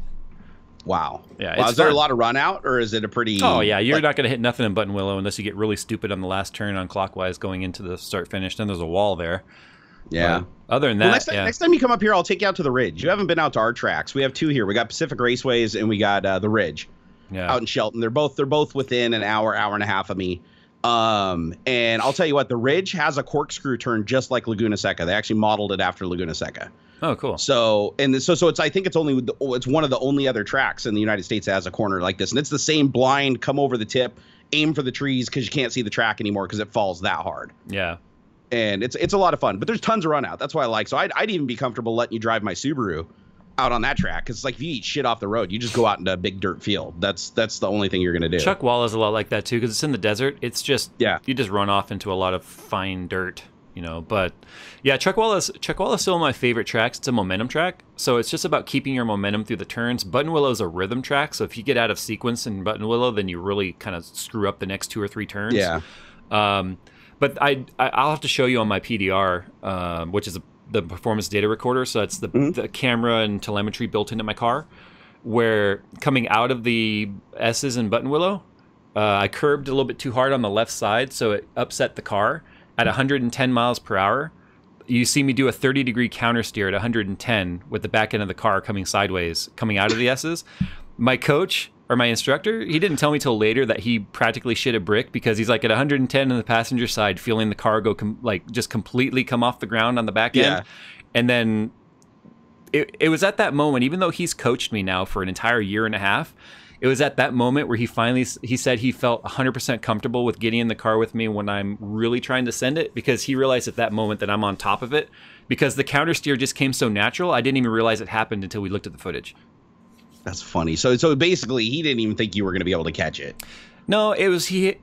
Wow. Yeah, Wow, is there a lot of run out or is it a pretty Oh yeah, you're like- not going to hit nothing in Buttonwillow unless you get really stupid on the last turn on clockwise going into the start finish. Then there's a wall there. Yeah. Other than that, Well, next, time, yeah, next time you come up here, I'll take you out to the Ridge. You haven't been out to our tracks. We have two here. We got Pacific Raceways and we got uh, the Ridge yeah. out in Shelton. They're both they're both within an hour, hour and a half of me. Um, and I'll tell you what, the Ridge has a corkscrew turn just like Laguna Seca. They actually modeled it after Laguna Seca. Oh, cool. So and so so it's I think it's only the- it's one of the only other tracks in the United States that has a corner like this, and it's the same blind come over the tip, aim for the trees because you can't see the track anymore because it falls that hard. Yeah. And it's it's a lot of fun, but there's tons of run out. That's why I like. So I'd, I'd even be comfortable letting you drive my Subaru out on that track because it's like if you eat shit off the road, you just go out into a big dirt field. That's that's the only thing you're gonna do. Chuck Wall is a lot like that too because it's in the desert. It's just Yeah. you just run off into a lot of fine dirt, you know. But yeah, Chuck Wall is is still my favorite tracks. It's a momentum track, so it's just about keeping your momentum through the turns. Buttonwillow is a rhythm track, so if you get out of sequence in Buttonwillow, then you really kind of screw up the next two or three turns. Yeah. Um, but I, I I'll have to show you on my PDR, um, which is a, the performance data recorder. So it's the, the camera and telemetry built into my car. Where coming out of the S's in Buttonwillow, uh, I curbed a little bit too hard on the left side, so it upset the car at 110 miles per hour. You see me do a 30 degree counter steer at 110 with the back end of the car coming sideways, coming out of the S's. My coach or my instructor, he didn't tell me till later that he practically shit a brick because he's like at 110 on the passenger side, feeling the car go com- like just completely come off the ground on the back end, Yeah. and then it, it was at that moment even though he's coached me now for an entire year and a half it was at that moment where he finally he said he felt 100% comfortable with getting in the car with me when i'm really trying to send it because he realized at that moment that i'm on top of it because the counter steer just came so natural i didn't even realize it happened until we looked at the footage That's funny. So so basically, he didn't even think you were gonna be able to catch it. no it was he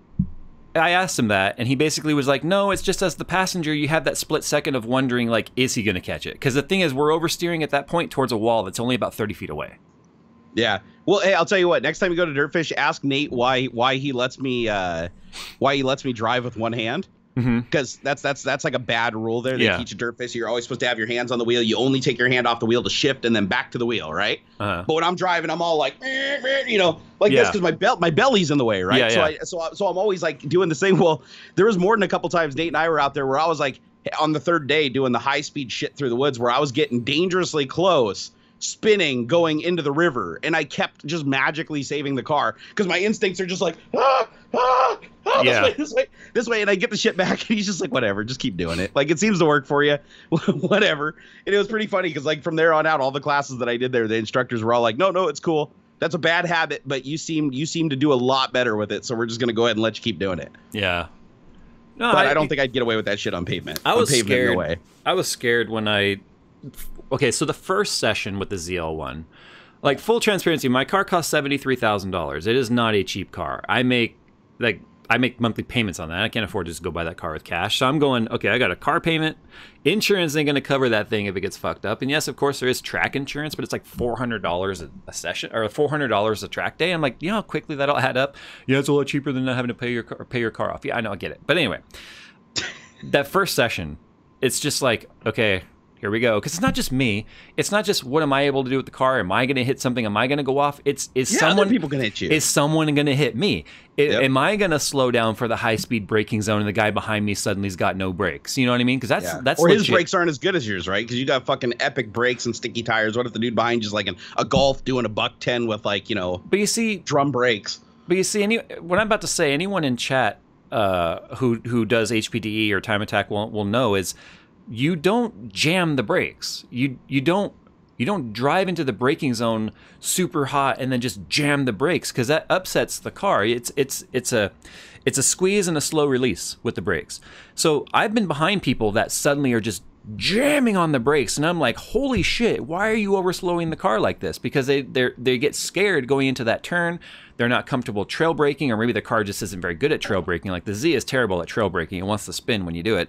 I asked him that, and he basically was like, "No, it's just as the passenger, you have that split second of wondering, like, is he going to catch it? Because the thing is, we're oversteering at that point towards a wall that's only about thirty feet away. Yeah. Well, hey, I'll tell you what. Next time you go to Dirtfish, ask Nate why why he lets me uh, why he lets me drive with one hand. Mm-hmm. Because that's that's that's like a bad rule there. They Yeah. teach you Dirtfish. You're always supposed to have your hands on the wheel. You only take your hand off the wheel to shift and then back to the wheel, right? Uh-huh. But when I'm driving, I'm all like, "Eh, eh," you know, like this because my belt, my belly's in the way, right? Yeah, so yeah. I, so I, so I'm always like doing the same. <laughs> Well, there was more than a couple times Nate and I were out there where I was like on the third day doing the high speed shit through the woods where I was getting dangerously close, spinning, going into the river, and I kept just magically saving the car because my instincts are just like, ah, ah, ah, Yeah. this way, this way, this way, and I get the shit back, <laughs> and he's just like, whatever, just keep doing it. Like it seems to work for you, <laughs> whatever. And it was pretty funny because like from there on out, all the classes that I did there, the instructors were all like, no, no, it's cool. That's a bad habit, but you seem you seem to do a lot better with it. So we're just gonna go ahead and let you keep doing it. Yeah. No, But I, don't think I'd get away with that shit on pavement. I was pavement, scared. I was scared when I. Okay, so the first session with the ZL1, like full transparency, my car cost seventy three thousand dollars. It is not a cheap car. I make like I make monthly payments on that. I can't afford to just go buy that car with cash. So I'm going, okay, I got a car payment. Insurance ain't going to cover that thing if it gets fucked up. And yes, of course, there is track insurance, but it's like $400 a, a session or $400 a track day. I'm like, you know how quickly that'll add up? Yeah, it's a lot cheaper than not having to pay your car, pay your car off. Yeah, I know, I get it. But anyway, <laughs> that first session, it's just like, okay, here we go. Because it's not just me. It's not just what am I able to do with the car? Am I going to hit something? Am I going to go off? It's is Yeah, someone people can hit you. is someone going to hit me? I- Yep. Am I going to slow down for the high speed braking zone and the guy behind me suddenly's got no brakes? You know what I mean? Because that's Yeah. that's or his legit. brakes aren't as good as yours, right? Because you got fucking epic brakes and sticky tires. What if the dude behind you's like an, a Golf doing a buck ten with like you know But you see, drum brakes? But you see, any what I'm about to say, anyone in chat uh, who who does HPDE or time attack will will know is you don't jam the brakes. You you don't you don't drive into the braking zone super hot and then just jam the brakes because that upsets the car. It's it's it's a it's a squeeze and a slow release with the brakes. So I've been behind people that suddenly are just jamming on the brakes and I'm like, "Holy shit, why are you overslowing the car like this?" Because they they they get scared going into that turn. They're not comfortable trail braking or maybe the car just isn't very good at trail braking. Like the Z is terrible at trail braking. It wants to spin when you do it.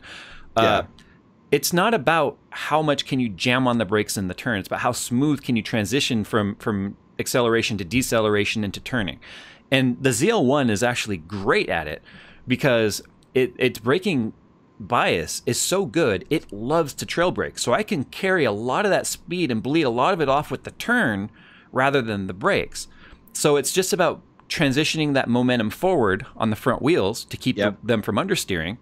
Uh, Yeah. It's not about how much can you jam on the brakes in the turn. It's about how smooth can you transition from from acceleration to deceleration into turning. And the ZL1 is actually great at it because it its braking bias is so good. It loves to trail brake. So I can carry a lot of that speed and bleed a lot of it off with the turn rather than the brakes. So it's just about transitioning that momentum forward on the front wheels to keep Yep. the- them from understeering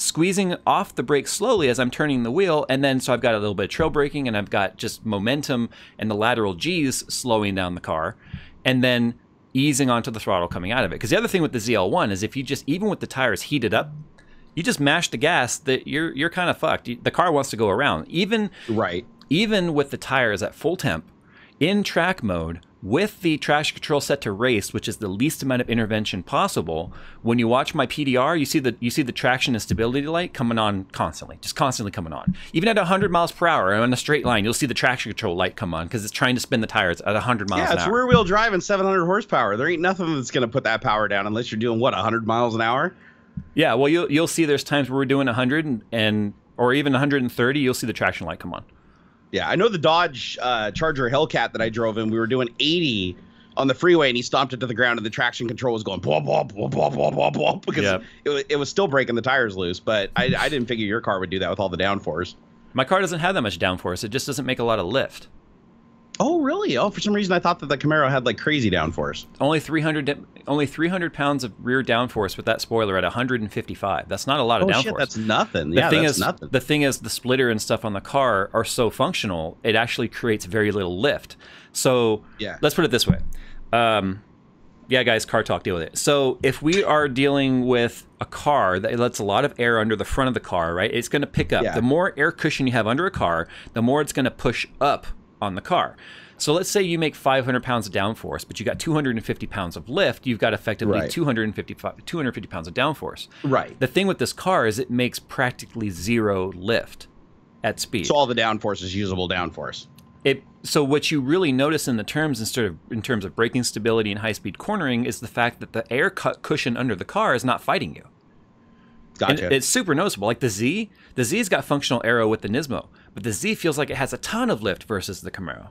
squeezing off the brake slowly as I'm turning the wheel, and then so I've got a little bit of trail braking, and I've got just momentum and the lateral G's slowing down the car, and then easing onto the throttle coming out of it. Because the other thing with the ZL1 is if you just even with the tires heated up, you just mash the gas, that you're you're kind of fucked. The car wants to go around. Even Right. even with the tires at full temp in track mode with the traction control set to race which is the least amount of intervention possible when you watch my pdr you see the you see the traction and stability light coming on constantly just constantly coming on even at 100 miles per hour on a straight line you'll see the traction control light come on because it's trying to spin the tires at 100 miles Yeah, it's hour rear wheel drive and 700 horsepower. There ain't nothing that's gonna put that power down unless you're doing what 100 miles an hour. yeah well you'll, you'll see there's times where we're doing 100 and, and or even 130 you'll see the traction light come on Yeah, I know the Dodge uh, Charger Hellcat that I drove in. We were doing 80 on the freeway, and he stomped it to the ground, and the traction control was going blah blah blah blah blah blah blah because Yep. it, it was still breaking the tires loose. But I, I didn't figure your car would do that with all the downforce. my car doesn't have that much downforce it just doesn't make a lot of lift Oh, really? Oh, for some reason I thought that the Camaro had like crazy downforce. Only 300 only 300 pounds of rear downforce with that spoiler at 155. That's not a lot of Oh downforce. shit, that's nothing. the yeah, thing that's is nothing. the thing is the splitter and stuff on the car are so functional, it actually creates very little lift. So, Yeah. let's put it this way. Um, yeah, guys, car talk, deal with it. So, if we are dealing with a car that lets a lot of air under the front of the car, right? It's going to pick up. Yeah. The more air cushion you have under a car, the more it's going to push up on the car. So let's say you make 500 pounds of downforce, but you got 250 pounds of lift. You've got effectively Right. 250, 250 pounds of downforce. right. The thing with this car is it makes practically zero lift at speed. So all the downforce is usable downforce. it so what you really notice in the terms instead of in terms of braking stability and high speed cornering is the fact that the air cut cushion under the car is not fighting you. And Gotcha. it's super noticeable. Like the Z, the Z's got functional aero with the Nismo, but the Z feels like it has a ton of lift versus the Camaro.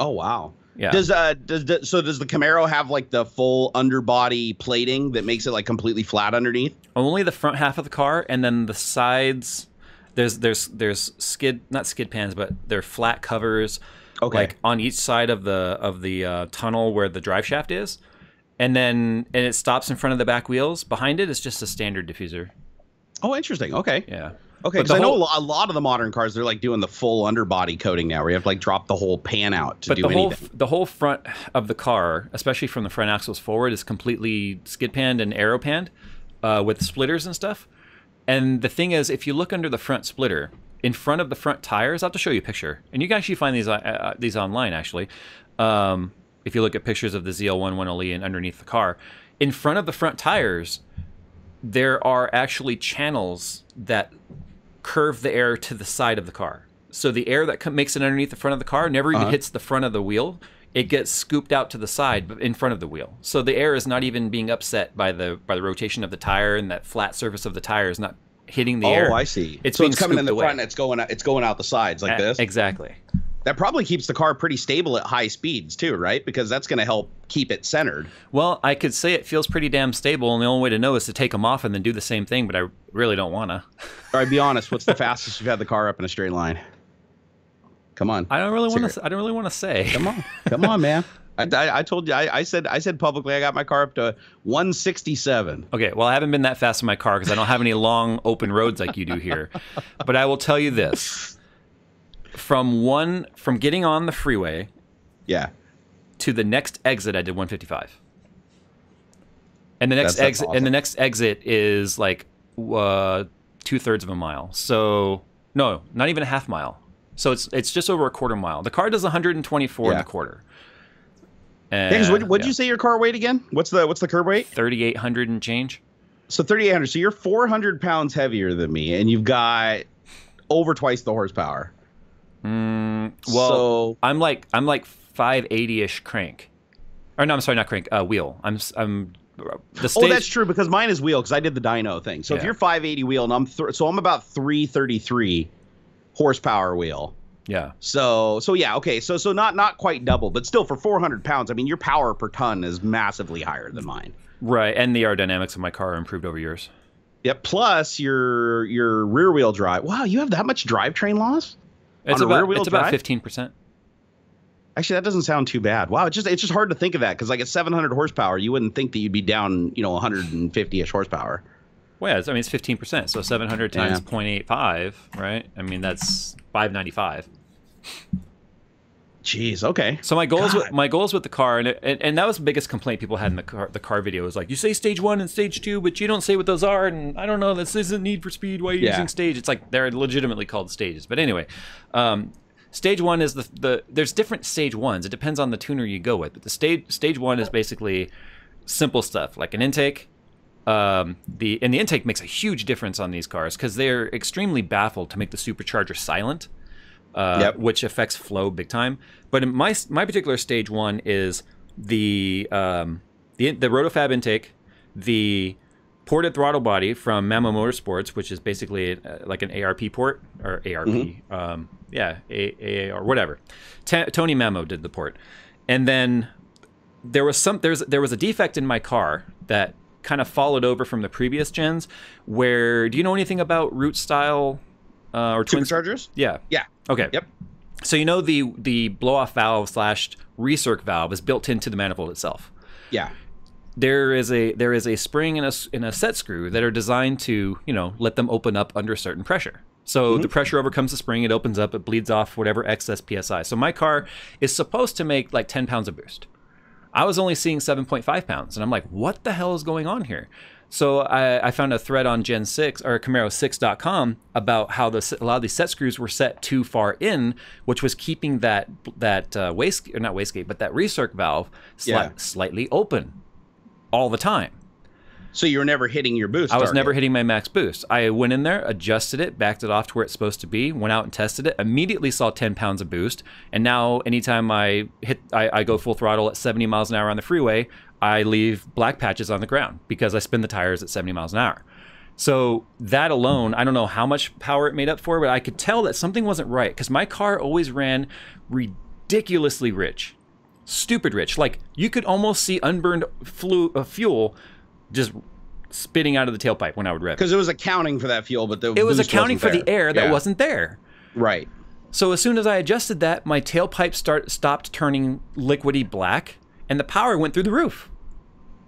oh wow. Yeah. Does uh does, does so does the Camaro have like the full underbody plating that makes it like completely flat underneath? Only the front half of the car, and then the sides. There's there's there's skid not skid pans, but they're flat covers. Okay. Like on each side of the of the uh, tunnel where the drive shaft is, and then and it stops in front of the back wheels. Behind it is just a standard diffuser. Oh, interesting. Okay. Yeah. Okay, because I know a a lot of the modern cars they're like doing the full underbody coating now, where you have to like drop the whole pan out to but do the whole anything. the whole front of the car, especially from the front axles forward, is completely skid panned and aero panned uh, with splitters and stuff. And the thing is, if you look under the front splitter, in front of the front tires, I'll have to show you a picture, and you can actually find these uh, uh, these online actually. Um, if you look at pictures of the ZL1 1LE and underneath the car, in front of the front tires, there are actually channels that curve the air to the side of the car. So the air that makes it underneath the front of the car never even Uh-huh. hits the front of the wheel. It gets scooped out to the side, but in front of the wheel. So the air is not even being upset by the by the rotation of the tire, and that flat surface of the tire is not hitting the oh, air. Oh, I see. It's so being it's coming in the away. front, and it's going out. It's going out the sides like Uh, this. Exactly. That probably keeps the car pretty stable at high speeds too, right? Because that's going to help keep it centered. Well, I could say it feels pretty damn stable, and the only way to know is to take them off and then do the same thing. But I really don't want to. <laughs> All right, be honest. What's the fastest you've had the car up in a straight line? Come on. I don't really want to. I don't really want to say. Come on, come on, man. <laughs> I, I, I told you. I, I said. I said publicly. I got my car up to 167. Okay, well, I haven't been that fast in my car because I don't have any long open roads like you do here. But I will tell you this: from one, from getting on the freeway Yeah. to the next exit, I did 155. And the next That's- that's exit, awesome. and the next exit is like uh, two thirds of a mile. So no, not even a half mile. So it's it's just over a quarter mile. The car does 124 in Yeah. the quarter. Because what And, what'd yeah, you say your car weight again? What's the what's the curb weight? 3,800 and change. So 3800. So you're 400 pounds heavier than me, and you've got over twice the horsepower. Mm, well, so I'm like I'm like 580 ish crank, or no, I'm sorry, not crank, uh, wheel. I'm I'm the stage. oh, that's true because mine is wheel because I did the dyno thing. So if you're 580 wheel and I'm th- so I'm about 333 horsepower wheel. yeah, So so yeah okay so so not not quite double but still for 400 pounds I mean your power per ton is massively higher than mine. right. And the aerodynamics of my car improved over yours. Yep. Plus your your rear wheel drive. Wow, you have that much drivetrain loss? It's On a about rear-wheel it's about drive? 15 percent. Actually, that doesn't sound too bad. Wow, it's just it's just hard to think of that because like at 700 horsepower, you wouldn't think that you'd be down you know 150 ish horsepower. Well, yeah, I mean it's 15 percent. So 700 times Yeah. 0.85, right? I mean that's 595. Jeez. Okay. So my goals with my goals with the car, and, it, and and that was the biggest complaint people had in the car the car video was like, you say stage one and stage two, but you don't say what those are, and I don't know. This isn't Need for Speed. Why are you Yeah. using stage? It's like they're legitimately called stages. But anyway, um, stage one is the the there's different stage ones. It depends on the tuner you go with. But the stage stage one is basically simple stuff like an intake. Um, the and the intake makes a huge difference on these cars because they're extremely baffled to make the supercharger silent uh, Yep. which affects flow big time. But in my my particular stage one is the um, the the rotofab intake, the ported throttle body from Mamo Motorsports, which is basically uh, like an ARP port or ARP, um, yeah, A- AAR, whatever. Ta Tony Mamo did the port, and then there was some there's there was a defect in my car that kind of followed over from the previous gens. Where do you know anything about root style uh, or twin? chargers? Yeah. Yeah. Okay. Yep. So you know the the blow off valve slash recirc valve is built into the manifold itself. Yeah. There is a there is a spring and a and a set screw that are designed to you know let them open up under certain pressure. So mm-hmm. the pressure overcomes the spring, it opens up, it bleeds off whatever excess psi. So my car is supposed to make like 10 pounds of boost. I was only seeing 7.5 pounds, and I'm like, what the hell is going on here? So I, I found a thread on Gen 6 or Camaro6.com about how the, a lot of these set screws were set too far in, which was keeping that that uh, waste or not wastegate, but that recirc valve sli- Yeah. slightly open all the time. So you were never hitting your boost. I was target. never hitting my max boost. I went in there, adjusted it, backed it off to where it's supposed to be, went out and tested it, immediately saw 10 pounds of boost. And now, anytime I hit, I, I go full throttle at 70 miles an hour on the freeway, I leave black patches on the ground because I spin the tires at 70 miles an hour. So that alone, I don't know how much power it made up for, but I could tell that something wasn't right because my car always ran ridiculously rich, stupid rich. Like you could almost see unburned flu- uh, fuel just spitting out of the tailpipe when I would rev. Because it was accounting for that fuel, but the It was accounting for the air that Yeah. wasn't there. right. So as soon as I adjusted that, my tailpipe start stopped turning liquidy black, and the power went through the roof.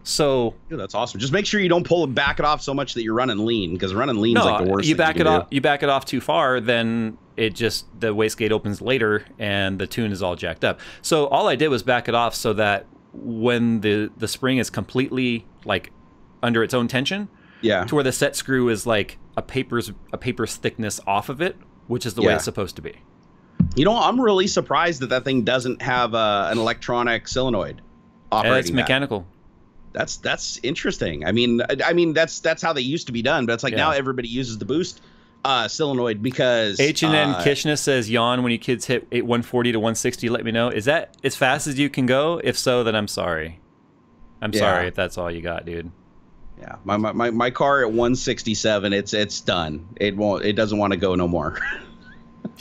So Dude, that's awesome. Just make sure you don't pull it back it off so much that you're running lean, because running lean is no, like the worst. you back can it do. off. You back it off too far, then it just the wastegate opens later, and the tune is all jacked up. So all I did was back it off so that when the the spring is completely like under its own tension, Yeah. to where the set screw is like a paper's a paper's thickness off of it, which is the way it's supposed to be. You know, I'm really surprised that that thing doesn't have uh, an electronic solenoid operating. it's that. mechanical. That's that's interesting. I mean, I, I mean that's that's how they used to be done, but it's like Yeah. now everybody uses the boost uh, solenoid because H and N uh, Kishna says yawn when you kids hit 140 to 160. Let me know. Is that as fast as you can go? If so, then I'm sorry. I'm Yeah. sorry if that's all you got, dude. Yeah, my, my, my, my car at 167, it's it's done. It won't. It doesn't want to go no more. <laughs>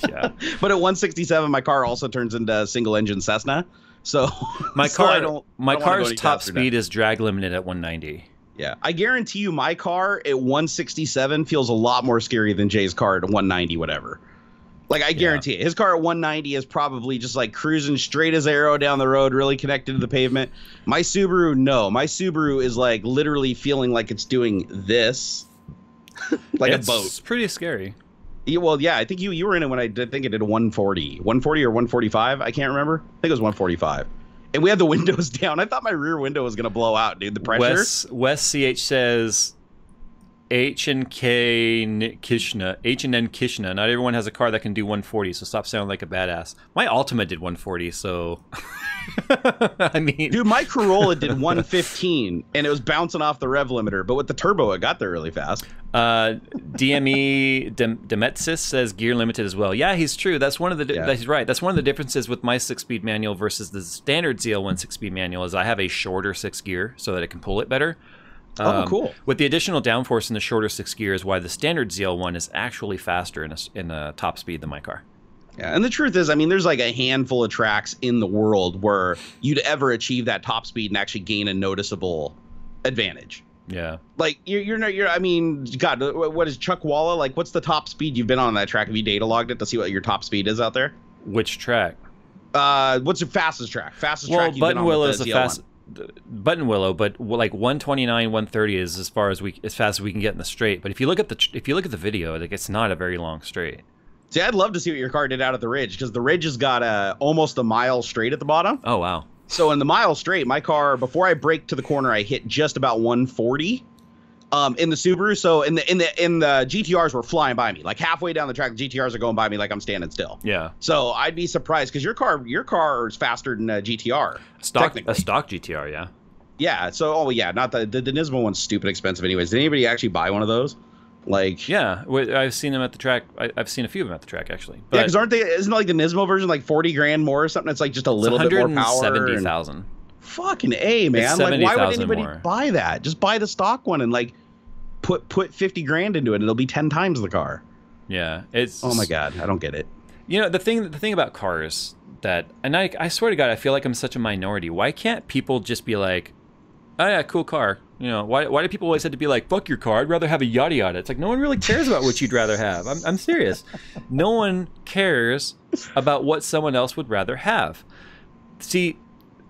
Yeah. but at 167, my car also turns into a single engine Cessna. So My <laughs> so car, I don't- my don't car's top now. speed is drag limited at 190. Yeah, I guarantee you, my car at 167 feels a lot more scary than Jay's car at 190, whatever. Like I guarantee it. His car at 190 is probably just like cruising straight as arrow down the road, really connected to the pavement. My Subaru, no, my Subaru is like literally feeling like it's doing this, <laughs> like it's a boat. It's pretty scary. Yeah, well, yeah, I think you you were in it when I did think it did a 140, 140 or 145. I can't remember. I think it was 145. And we had the <laughs> windows down. I thought my rear window was gonna blow out, dude. The pressure. Wes Wes CH says H and K Kishna H and N Kishna. Not everyone has a car that can do 140, so stop sounding like a badass. My Altima did 140, so <laughs> I mean, Dude, my Corolla did 115 and it was bouncing off the rev limiter, but with the turbo, it got there really fast. Uh, DME Dem- Demetsis says gear limited as well. Yeah, he's true. That's one of the. Di- Yeah. He's right. That's one of the differences with my six-speed manual versus the standard ZL1 six-speed manual. Is I have a shorter six gear so that it can pull it better. Oh, Um, cool. With the additional downforce in the shorter six gear is why the standard ZL1 is actually faster in a, in a top speed than my car. Yeah, and the truth is, I mean, there's like a handful of tracks in the world where you'd ever achieve that top speed and actually gain a noticeable advantage. Yeah. Like you're, you're not, you're. I mean, God, what is Chuckwalla like? What's the top speed you've been on that track? Have you data logged it to see what your top speed is out there? Which track? Uh, what's your fastest track? Fastest Well, track you've been Buttonwillow is the the ZL1? fast. The- Buttonwillow, but like 129, 130 is as far as we as fast as we can get in the straight. But if you look at the if you look at the video, like it's not a very long straight. See, I'd love to see what your car did out at the ridge because the ridge has got a almost a mile straight at the bottom. Oh wow. So in the mile straight, my car before I brake to the corner, I hit just about 140. Um, in the Subaru, so in the in the in the GTRs were flying by me. Like halfway down the track, the GTRs are going by me like I'm standing still. Yeah. So I'd be surprised because your car your car is faster than a GTR. Stock a stock GTR, yeah. Yeah. So oh yeah, not the the, the Nismo one's stupid expensive anyways. Did anybody actually buy one of those? Like Yeah, I've seen them at the track. I, I've seen a few of them at the track actually. yeah, because aren't they? Isn't like the Nismo version like forty grand more or something? It's like just a little bit more power. seventy and- thousand. Fucking a man! Like, why would anybody more. buy that? Just buy the stock one and like put put fifty grand into it, and it'll be ten times the car. Yeah, it's. Oh my god, I don't get it. You know the thing. The thing about cars that, and I, I swear to God, I feel like I'm such a minority. Why can't people just be like, "Oh yeah, cool car." You know, why, why do people always have to be like, "Fuck your car"? I'd rather have a yada yada. It's like no one really cares about what you'd rather have. I'm, I'm serious. No one cares about what someone else would rather have. See,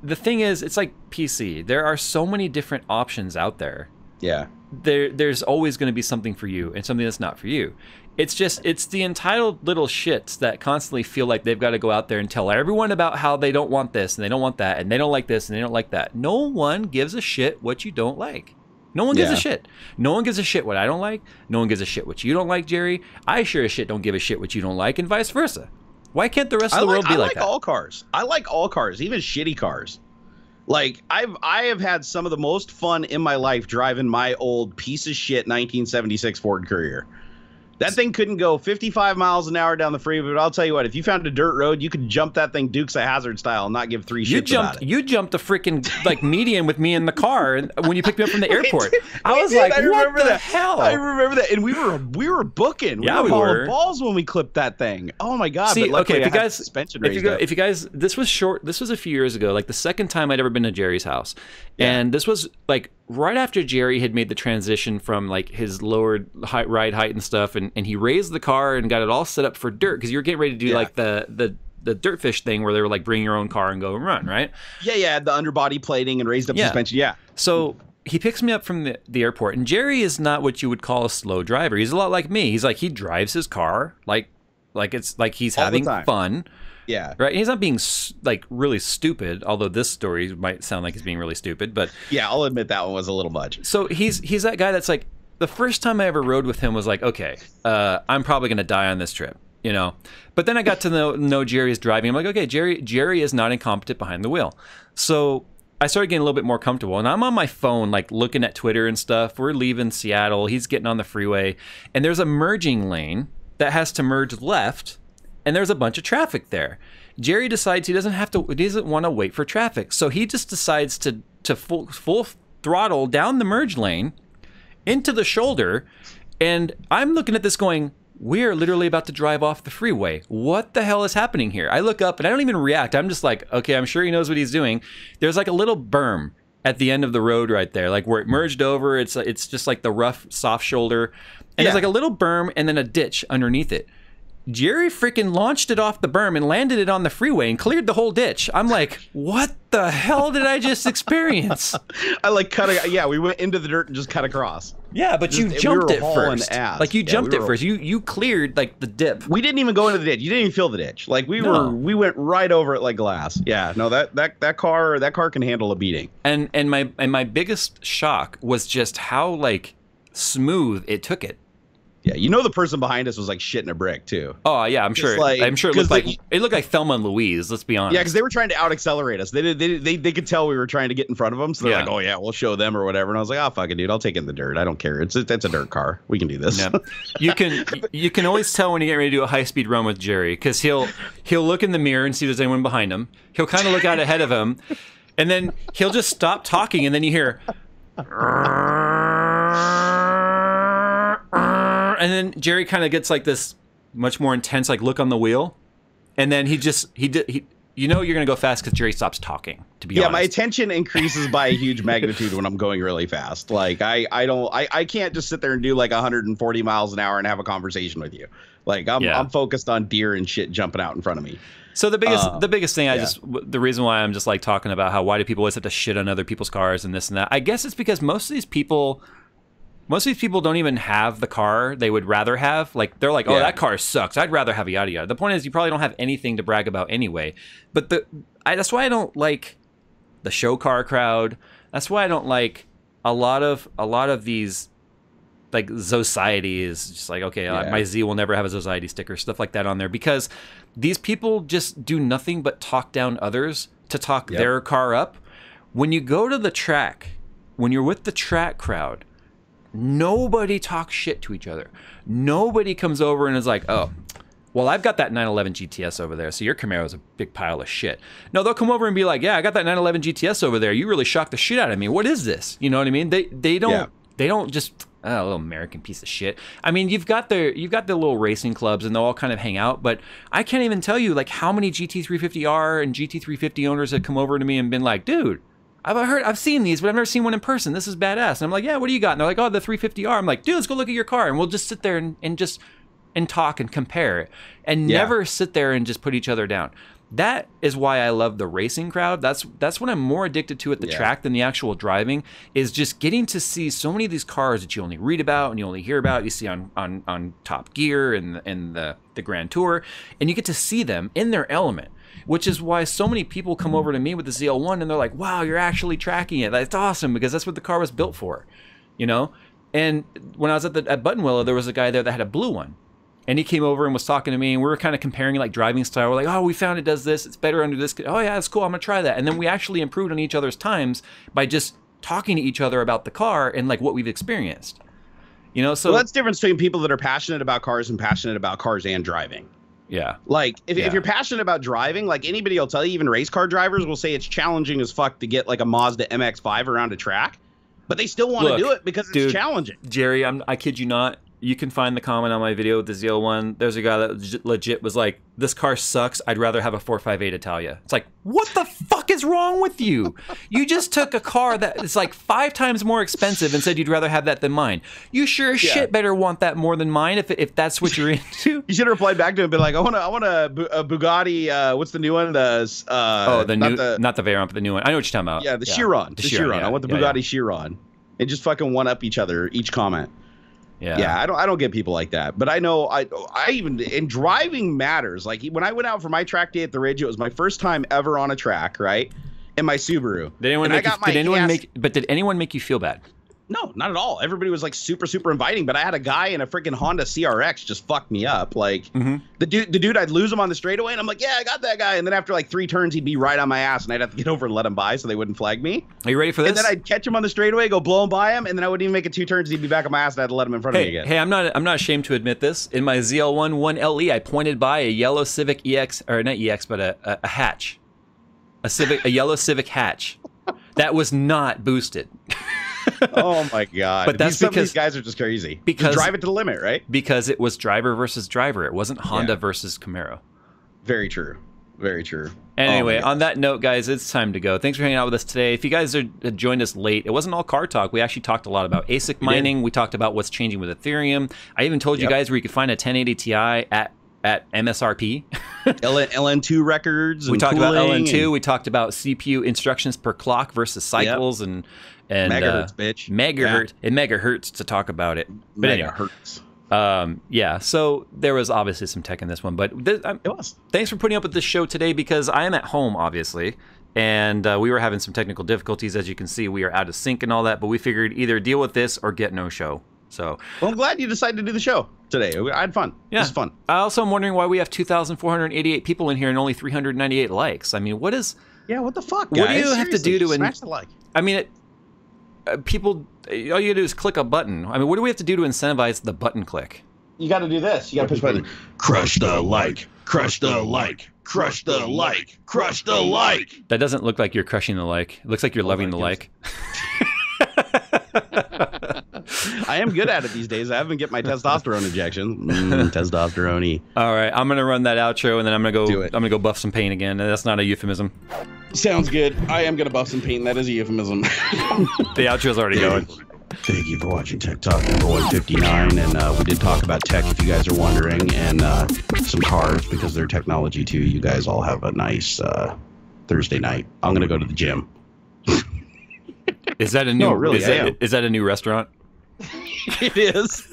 the thing is, it's like PC. There are so many different options out there. Yeah, there there's always going to be something for you and something that's not for you. It's just it's the entitled little shits that constantly feel like they've got to go out there and tell everyone about how they don't want this and they don't want that and they don't like this and they don't like that. No one gives a shit what you don't like. No one gives Yeah. a shit. No one gives a shit what I don't like. No one gives a shit what you don't like, Jerry. I sure as shit don't give a shit what you don't like, and vice versa. Why can't the rest of the like, world be I like, like that? all cars. I like all cars, even shitty cars. Like I've I have had some of the most fun in my life driving my old piece of shit 1976 Ford Courier. That thing couldn't go 55 miles an hour down the freeway, but I'll tell you what, if you found a dirt road, you could jump that thing Dukes of Hazzard style and not give three shits You about jumped. it. You jumped the freaking like median with me in the car when you picked me up from the <laughs> airport. I was like, I "What remember the that. hell?" I remember that, and we were we were booking. Yeah, we we were, hauling were. balls when we clipped that thing. Oh my god! See, okay, if you guys, suspension if you, go, if you guys, this was short. This was a few years ago, like the second time I'd ever been to Jerry's house, Yeah. and this was like right after Jerry had made the transition from like his lowered height, ride height and stuff, and, and he raised the car and got it all set up for dirt because you were getting ready to do Yeah. like the the the Dirtfish thing where they were like bring your own car and go and run, right? yeah, yeah, the underbody plating and raised up Yeah. suspension. Yeah, So he picks me up from the, the airport, and Jerry is not what you would call a slow driver. He's a lot like me. He's like he drives his car like like it's like he's All having fun. Yeah, Right, he's not being like really stupid. Although this story might sound like he's being really stupid, but yeah. I'll admit that one was a little much. so he's he's that guy that's like the first time I ever rode with him was like, okay, uh, I'm probably gonna die on this trip, you know. But then I got to know know Jerry's driving. I'm like, okay, Jerry Jerry is not incompetent behind the wheel. So I started getting a little bit more comfortable, and I'm on my phone like looking at Twitter and stuff. We're leaving Seattle. He's getting on the freeway, and there's a merging lane that has to merge left and there's a bunch of traffic there. Jerry decides he doesn't have to, he doesn't want to wait for traffic, so he just decides to to full full throttle down the merge lane into the shoulder, and I'm looking at this going. We're literally about to drive off the freeway. What the hell is happening here? I look up and I don't even react. I'm just like, okay, I'm sure he knows what he's doing. There's like a little berm at the end of the road right there, like where it merged over. It's it's just like the rough, soft shoulder, and Yeah. there's like a little berm and then a ditch underneath it. Jerry freaking launched it off the berm and landed it on the freeway and cleared the whole ditch. I'm like, what the hell did I just experience? <laughs> I like cut. A, yeah, we went into the dirt and just cut across. Yeah, but you Just- we jumped were it first. ass. Like you Yeah, jumped we it were- first. You you cleared like the dip. We didn't even go into the ditch. You didn't even feel the ditch. Like we No. were, we went right over it like glass. Yeah, no, that that that car that car can handle a beating. And and my and my biggest shock was just how like smooth it took it. Yeah, you know the person behind us was like shitting a brick too. Oh yeah, I'm sure. like- I'm sure it looked 'cause like it looked like Thelma and Louise. Let's be honest. Yeah, because they were trying to out accelerate us. They did. They, they they could tell we were trying to get in front of them. So they're Yeah. like, "Oh yeah, we'll show them or whatever." And I was like, "Oh fuck it, dude, I'll take it in the dirt. I don't care. It's a, it's a dirt car. We can do this." Yeah. You can you can always tell when you get ready to do a high speed run with Jerry because he'll he'll look in the mirror and see if there's anyone behind him. He'll kind of look out ahead of him, and then he'll just stop talking, and then you hear. And then Jerry kind of gets like this much more intense like look on the wheel, and then he just he did he you know you're gonna go fast because Jerry stops talking. To be honest. yeah, honest, my attention increases by a huge magnitude when I'm going really fast. Like I, I don't, I, I can't just sit there and do like 140 miles an hour and have a conversation with you. Like I'm, Yeah. I'm focused on deer and shit jumping out in front of me. So the biggest Uh, the biggest thing I yeah. just the reason why I'm just like talking about how why do people always have to shit on other people's cars and this and that. I guess it's because most of these people most of these people don't even have the car they would rather have. Like they're like, "Oh, Yeah. that car sucks. I'd rather have a yada yada." The point is you probably don't have anything to brag about anyway. But the I, that's why I don't like the show car crowd. That's why I don't like a lot of a lot of these like society is just like okay uh, Yeah. my z will never have a society sticker stuff like that on there because these people just do nothing but talk down others to talk Yep. their car up when you go to the track when you're with the track crowd nobody talks shit to each other nobody comes over and is like oh well, I've got that 911 GTS over there, so your Camaro's a big pile of shit. No, they'll come over and be like, "Yeah, I got that 911 GTS over there. You really shocked the shit out of me. What is this?" You know what I mean? They they don't Yeah. they don't just oh, a little American piece of shit. I mean, you've got the you've got the little racing clubs and they'll all kind of hang out, but I can't even tell you like how many GT350R and GT350 owners have come over to me and been like, "Dude, I've heard, I've seen these, but I've never seen one in person. This is badass." And I'm like, "Yeah, what do you got?" And they're like, "Oh, the 350R." I'm like, "Dude, let's go look at your car," and we'll just sit there and, and just and talk and compare and Yeah. never sit there and just put each other down. That is why I love the racing crowd. That's that's what I'm more addicted to at the Yeah. track than the actual driving. Is just getting to see so many of these cars that you only read about and you only hear about. You see on on, on Top Gear and and the the Grand Tour, and you get to see them in their element. Which is why so many people come over to me with the ZL1 and they're like, "Wow, you're actually tracking it. That's awesome because that's what the car was built for." You know. And when I was at the at Buttonwillow, there was a guy there that had a blue one. And he came over and was talking to me, and we were kind of comparing like driving style. We're like, oh, we found it does this. It's better under this. Oh yeah, that's cool. I'm gonna try that. And then we actually improved on each other's times by just talking to each other about the car and like what we've experienced. You know, so well, that's the difference between people that are passionate about cars and passionate about cars and driving. Yeah, Like, if, Yeah. if you're passionate about driving, like anybody will tell you, even race car drivers will say it's challenging as fuck to get like a Mazda MX-5 around a track, but they still want to do it because it's dude, challenging. Jerry, I'm, I kid you not. You can find the comment on my video with the ZL1. There's a guy that legit- was like, "This car sucks. I'd rather have a 458 Italia." It's like, what the fuck is wrong with you? You just took a car that is like five times more expensive and said you'd rather have that than mine. You sure as Yeah. shit better want that more than mine if if that's what you're <laughs> into. You should have replied back to him, and been like, "I want to, I want a, a Bugatti. Uh, what's the new one? The uh, oh, the not new, the, not the Veyron, but the new one. I know what you're talking about. yeah, the Chiron, the, Chiron. yeah. I want the Yeah, Bugatti Chiron, and just fucking one up each other, each comment. Yeah. Yeah, I don't I don't get people like that. But I know I I even in driving matters. Like when I went out for my track day at the Ridge, it was my first time ever on a track, right? In my Subaru. Did anyone And I make you, my did anyone gas- make but did anyone make you feel bad? No, not at all. Everybody was like super super inviting, but I had a guy in a freaking Honda CRX just fuck me up. Like Mhm. the dude the dude I'd lose him on the straightaway and I'm like, "Yeah, I got that guy." And then after like 3 turns he'd be right on my ass and I'd have to get <laughs> over and let him by so they wouldn't flag me. Are you ready for this? And then I'd catch him on the straightaway, go blow him by him, and then I wouldn't even make it two turns, he'd be back on my ass and I had to let him in front of me Hey, again. hey, I'm not I'm not ashamed to admit this. In my ZL1 1LE, I pointed by a yellow Civic EX or not EX, but a, a, a hatch, a Civic, a yellow Civic hatch, that was not boosted <laughs> <laughs> oh my god! But that's these, because- these guys are just crazy. because- just drive it to the limit, right? because it was driver versus driver. It wasn't Honda Yeah. versus Camaro. Very true. Very true. Anyway, Oh on that note, guys, it's time to go. Thanks for hanging out with us today. If you guys are uh, joined us late, it wasn't all car talk. We actually talked a lot about ASIC mining. We talked about what's changing with Ethereum. I even told you guys where you could find a 1080 Ti at at MSRP. LN, <laughs> LN2 records. we talked about LN2. We talked about CPU instructions per clock versus cycles and and uh, megahertz, bitch. megahertz and megahertz to talk about it. Yeah. But anyway, Megahertz. um, yeah. So there was obviously some tech in this one, but th- I'm, It was. thanks for putting up with this show today because I am at home, obviously, and uh, we were having some technical difficulties. As you can see, we are out of sync and all that, but we figured either deal with this or get no show. So Well, I'm glad you decided to do the show today. I had fun. Yeah. This is fun. I also am wondering why we have 2,488 people in here and only 398 likes. I mean, what is? Yeah, what the fuck, What do guys? you have to do to in- smash the like? I mean, it, uh, Uh, people. Uh, all you gotta do is click a button. I mean, what do we have to do to incentivize the button click? You got to do this. You got to push the button. Crush the like, crush the like, crush the like, crush the like. That doesn't look like you're crushing the like. It looks like you're oh loving the that like. <laughs> <laughs> I am good at it these days. I haven't get my testosterone injection. Mm, <laughs> testosterone. All right, I'm gonna run that outro and then I'm gonna go. Do it. I'm gonna go buff some paint again. That's not a euphemism. Sounds good. I am gonna buff some paint. That is a euphemism. <laughs> The outro's already going. Thank you for watching Tech Talk number 159. And uh, we did talk about tech, if you guys are wondering, and uh, some cars because they're technology too. You guys all have a nice uh, Thursday night. I'm gonna go to the gym. Is that a new? No, really, Is that, is that a new restaurant? <laughs> It is.